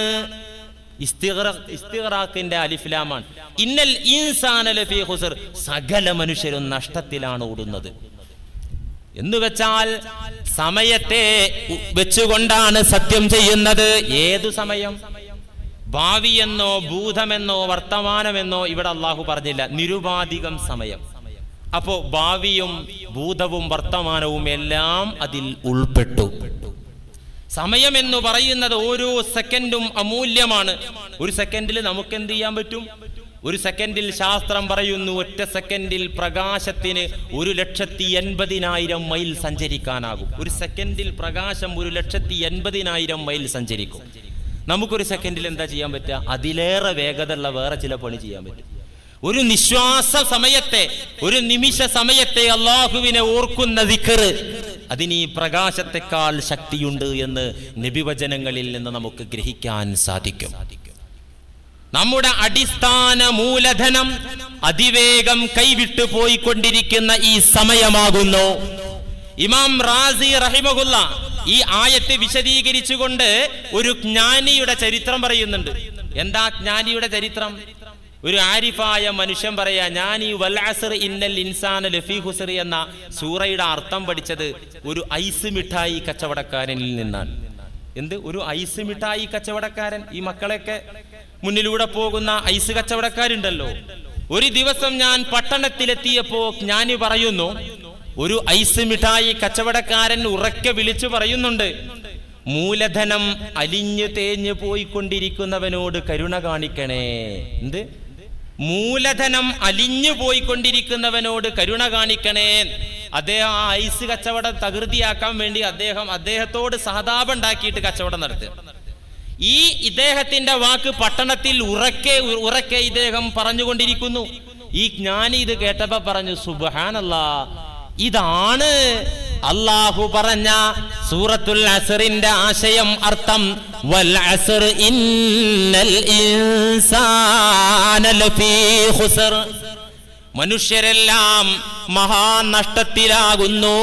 [SPEAKER 1] ഇസ്തിഖറാഖിന്റെ അലിഫ്ലാമാണ് ഇന്നൽ ഇൻസാന ലഫി ഹുസർ സകല മനുഷ്യരും നഷ്ടത്തിലാണ് ഓടുന്നത് എന്നുവെച്ചാൽ സമയത്തെ വെച്ചുകൊണ്ടാണ് സത്യം ചെയ്യുന്നത് ഏതു സമയം ഭാവിയെന്നോ ഭൂതമെന്നോ വർത്തമാനമെന്നോ ഇവിടെ അള്ളാഹു പറഞ്ഞില്ല നിരുപാധികം സമയം അപ്പോ ഭാവിയും ഭൂതവും വർത്തമാനവും എല്ലാം അതിൽ ഉൾപ്പെട്ടു സമയം എന്ന് പറയുന്നത് ഓരോ സെക്കൻഡും അമൂല്യമാണ് ഒരു സെക്കൻഡിൽ നമുക്ക് എന്ത് ചെയ്യാൻ പറ്റും ഒരു സെക്കൻഡിൽ ശാസ്ത്രം പറയുന്നു ഒറ്റ സെക്കൻഡിൽ പ്രകാശത്തിന് ഒരു ലക്ഷത്തി എൺപതിനായിരം മൈൽ സഞ്ചരിക്കാനാകും ഒരു സെക്കൻഡിൽ പ്രകാശം ഒരു ലക്ഷത്തി എൺപതിനായിരം മൈൽ സഞ്ചരിക്കും നമുക്കൊരു സെക്കൻഡിൽ എന്താ ചെയ്യാൻ പറ്റുക അതിലേറെ വേഗതയുള്ള വേറെ ചില പണി ചെയ്യാൻ പറ്റും ഒരു നിശ്വാസ സമയത്തെ ഒരു നിമിഷ സമയത്തെ അള്ളാഹുവിനെ ഓർക്കുന്ന ദിക്കറ് അതിന് ഈ പ്രകാശത്തെക്കാൾ ശക്തിയുണ്ട് എന്ന് നിബിവചനങ്ങളിൽ നിന്ന് നമുക്ക് ഗ്രഹിക്കാൻ സാധിക്കും നമ്മുടെ അടിസ്ഥാന മൂലധനം അതിവേഗം കൈവിട്ടു പോയിക്കൊണ്ടിരിക്കുന്ന ഈ സമയമാകുന്നു ഇമാം റാസി റഹിമഹുല്ല ഈ ആയത്ത് വിശദീകരിച്ചുകൊണ്ട് ഒരു ജ്ഞാനിയുടെ ചരിത്രം പറയുന്നുണ്ട് എന്താ ജ്ഞാനിയുടെ ചരിത്രം ഒരു ആരിഫായ മനുഷ്യൻ പറയാ ഞാൻ ഈ വല്ലാസർ ഇന്നൽ ഇൻസാന ലഫി ഹുസറി എന്ന സൂറയുടെ അർത്ഥം പഠിച്ചത് ഒരു ഐസ് മിഠായി കച്ചവടക്കാരനിൽ നിന്നാണ് എന്ത് ഒരു ഐസ് മിഠായി കച്ചവടക്കാരൻ ഈ മക്കളെയൊക്കെ മുന്നിലൂടെ പോകുന്ന ഐസ് കച്ചവടക്കാരുണ്ടല്ലോ ഒരു ദിവസം ഞാൻ പട്ടണത്തിലെത്തിയപ്പോ ജ്ഞാനി പറയുന്നു ഒരു ഐസ് മിഠായി കച്ചവടക്കാരൻ ഉറക്കെ വിളിച്ചു പറയുന്നുണ്ട് മൂലധനം അലിഞ്ഞു തേഞ്ഞു പോയിക്കൊണ്ടിരിക്കുന്നവനോട് കരുണ കാണിക്കണേ എന്ത് മൂലധനം അലിഞ്ഞു പോയിക്കൊണ്ടിരിക്കുന്നവനോട് കരുണ കാണിക്കണേ അദ്ദേഹം ആ ഐസ് കച്ചവടം തകൃതിയാക്കാൻ വേണ്ടി അദ്ദേഹം അദ്ദേഹത്തോട് സഹതാപം ഉണ്ടാക്കിയിട്ട് കച്ചവടം നടത്തുക ഈ ഇദ്ദേഹത്തിന്റെ വാക്ക് പട്ടണത്തിൽ ഉറക്കെ ഉറക്കെ ഇദ്ദേഹം പറഞ്ഞുകൊണ്ടിരിക്കുന്നു ഈ ജ്ഞാനി ഇത് കേട്ടപ്പോ പറഞ്ഞു സുബാനല്ല ഇതാണ് അള്ളാഹു പറഞ്ഞ സൂറത്തുൽ അസറിന്റെ ആശയം അർത്ഥം വൽ അസർ ഇന്നൽ ഇൻസാന മനുഷ്യരെല്ലാം മഹാനഷ്ടത്തിലാകുന്നു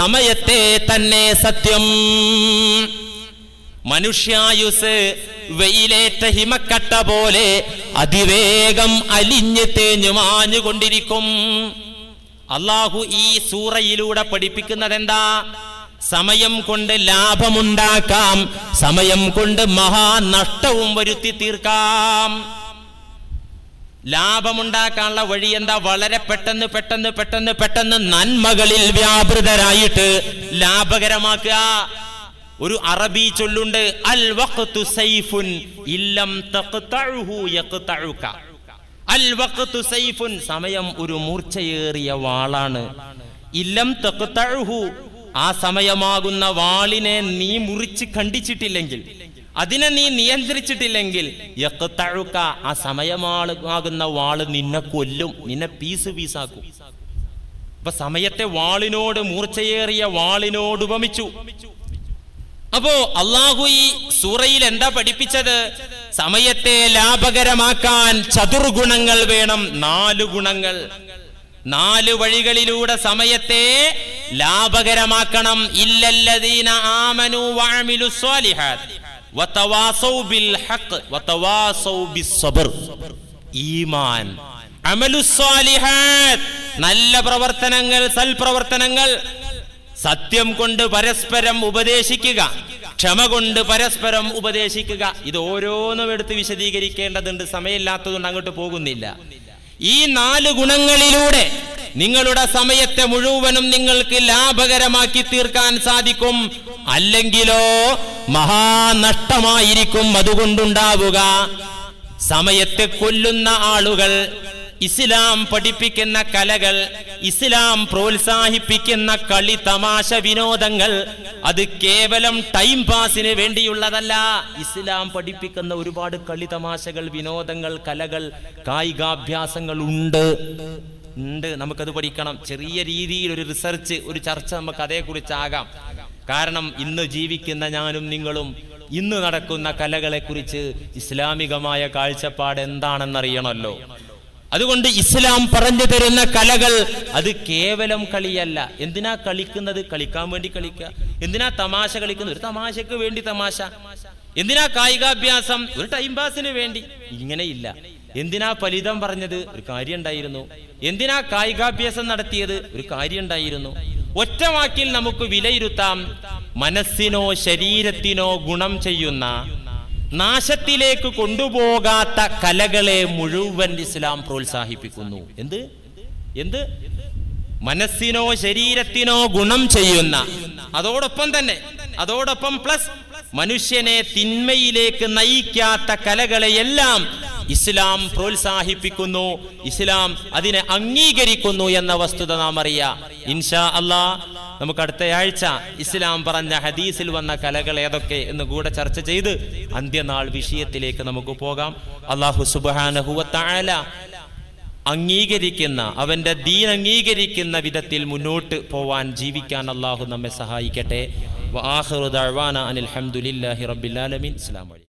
[SPEAKER 1] സമയത്തെ തന്നെ സത്യം മനുഷ്യായുസ് വെയിലേറ്റ ഹിമക്കട്ട പോലെ അതിവേഗം അലിഞ്ഞ് തേഞ്ഞു മാഞ്ഞുകൊണ്ടിരിക്കും അള്ളാഹു ഈ സൂറയിലൂടെ പഠിപ്പിക്കുന്നത് എന്താ സമയം കൊണ്ട് ലാഭമുണ്ടാക്കാം സമയം കൊണ്ട് മഹാനഷ്ടവും വരുത്തി തീർക്കാം ലാഭമുണ്ടാക്കാനുള്ള വഴി എന്താ വളരെ പെട്ടെന്ന് പെട്ടെന്ന് പെട്ടെന്ന് പെട്ടെന്ന് നന്മകളിൽ വ്യാപൃതരായിട്ട് ലാഭകരമാക്കുക ഒരു അറബി ചൊല്ലുണ്ട് അൽ വഖ്തു സൈഫുൻ ഇല്ലം തഖ്തഉഹു യഖ്തഉക അൽ വഖ്തു സൈഫുൻ സമയം ഒരു മൂർച്ചയേറിയ വാളാണ് ഇല്ലം തഖ്തഉഹു ആ സമയമാകുന്ന വാളിനെ നീ മുറിച്ച് കണ്ടിച്ചിട്ടില്ലെങ്കിൽ അതിനെ നീ നിയന്ത്രിച്ചിട്ടില്ലെങ്കിൽ യഖ്തഉക ആ സമയമാകുന്ന വാള് നിന്നെ കൊല്ലും നിന്നെ പീസ് പീസാക്കും അപ്പൊ സമയത്തെ വാളിനോട് മൂർച്ചയേറിയ വാളിനോട് ഉപമിച്ചു അപ്പോ അള്ളാഹു ഈ സൂറയിൽ എന്താ പഠിപ്പിച്ചത് സമയത്തെ ലാഭകരമാക്കാൻ ചതുർഗുണങ്ങൾ വേണം നാല് ഗുണങ്ങൾ നാല് വഴികളിലൂടെ സമയത്തെ ലാഭകരമാക്കണം ഇല്ലല്ലദീന ആമനു വാമിലു സ്വാലിഹാത് വതവാസൗ ബിൽ ഹഖ് വതവാസൗ ബിസ്സബ്ർ ഈമാൻ അമലു സ്വാലിഹാത് നല്ല പ്രവർത്തനങ്ങൾ സൽപ്രവർത്തനങ്ങൾ സത്യം കൊണ്ട് പരസ്പരം ഉപദേശിക്കുക ക്ഷമ കൊണ്ട് പരസ്പരം ഉപദേശിക്കുക ഇത് ഓരോന്നും എടുത്ത് വിശദീകരിക്കേണ്ടതുണ്ട് സമയമില്ലാത്തതുകൊണ്ട് അങ്ങോട്ട് പോകുന്നില്ല ഈ നാല് ഗുണങ്ങളിലൂടെ നിങ്ങളുടെ സമയത്തെ മുഴുവനും നിങ്ങൾക്ക് ലാഭകരമാക്കി തീർക്കാൻ സാധിക്കും അല്ലെങ്കിലോ മഹാനഷ്ടമായിരിക്കും അതുകൊണ്ടുണ്ടാവുക സമയത്തെ കൊല്ലുന്ന ആളുകൾ ഇസ്ലാം പഠിപ്പിക്കുന്ന കലകൾ ഇസ്ലാം പ്രോത്സാഹിപ്പിക്കുന്ന കളി തമാശ വിനോദങ്ങൾ അത് കേവലം ടൈം പാസിന് വേണ്ടിയുള്ളതല്ല ഇസ്ലാം പഠിപ്പിക്കുന്ന ഒരുപാട് കളി തമാശകൾ വിനോദങ്ങൾ കലകൾ കായികാഭ്യാസങ്ങൾ ഉണ്ട് ഉണ്ട് നമുക്കത് പഠിക്കണം ചെറിയ രീതിയിൽ ഒരു റിസർച്ച് ഒരു ചർച്ച നമുക്ക് അതേക്കുറിച്ചാകാം കാരണം ഇന്ന് ജീവിക്കുന്ന ഞാനും നിങ്ങളും ഇന്ന് നടക്കുന്ന കലകളെക്കുറിച്ച് ഇസ്ലാമികമായ കാഴ്ചപ്പാട് എന്താണെന്നറിയണമല്ലോ അതുകൊണ്ട് ഇസ്ലാം പറഞ്ഞു തരുന്ന കലകൾ അത് കേവലം കളിയല്ല എന്തിനാ കളിക്കുന്നത് കളിക്കാൻ വേണ്ടി കളിക്കുക എന്തിനാ തമാശ കളിക്കുന്നത് ഒരു തമാശക്ക് വേണ്ടി തമാശ എന്തിനാ കായികാഭ്യാസം ഒരു ടൈം പാസിന് വേണ്ടി ഇങ്ങനെയില്ല എന്തിനാ ഫലിതം പറഞ്ഞത് ഒരു കാര്യം ഉണ്ടായിരുന്നു എന്തിനാ കായികാഭ്യാസം നടത്തിയത് ഒരു കാര്യം ഉണ്ടായിരുന്നു ഒറ്റ വാക്കിൽ നമുക്ക് വിലയിരുത്താം മനസ്സിനോ ശരീരത്തിനോ ഗുണം ചെയ്യുന്ന നാശത്തിലേക്ക് കൊണ്ടുപോകാത്ത കലകളെ മുഴുവൻ ഇസ്ലാം പ്രോത്സാഹിപ്പിക്കുന്നു എന്ത് എന്ത് മനസ്സിനോ ശരീരത്തിനോ ഗുണം ചെയ്യുന്ന അതോടൊപ്പം തന്നെ അതോടൊപ്പം പ്ലസ് മനുഷ്യനെ തിന്മയിലേക്ക് നയിക്കാത്ത കലകളെയെല്ലാം ഇസ്ലാം പ്രോത്സാഹിപ്പിക്കുന്നു ഇസ്ലാം അതിനെ അംഗീകരിക്കുന്നു എന്ന വസ്തുത നാം അറിയാം ഇൻഷാ അള്ളാഹ് നമുക്ക് അടുത്തയാഴ്ച ഇസ്ലാം പറഞ്ഞ ഹദീസിൽ വന്ന കലകൾ ഏതൊക്കെ എന്ന് കൂടെ ചർച്ച ചെയ്ത് അന്ത്യനാൾ വിഷയത്തിലേക്ക് നമുക്ക് പോകാം അള്ളാഹു സുബാനഹുവത്തായ അംഗീകരിക്കുന്ന അവന്റെ ദീൻ അംഗീകരിക്കുന്ന വിധത്തിൽ മുന്നോട്ട് പോവാൻ ജീവിക്കാൻ അള്ളാഹു നമ്മെ സഹായിക്കട്ടെ അനിൽ അനിൽഹമുല്ലാഹി റബ്ബിലാലമീൻ ഇസ്ലാം വഴി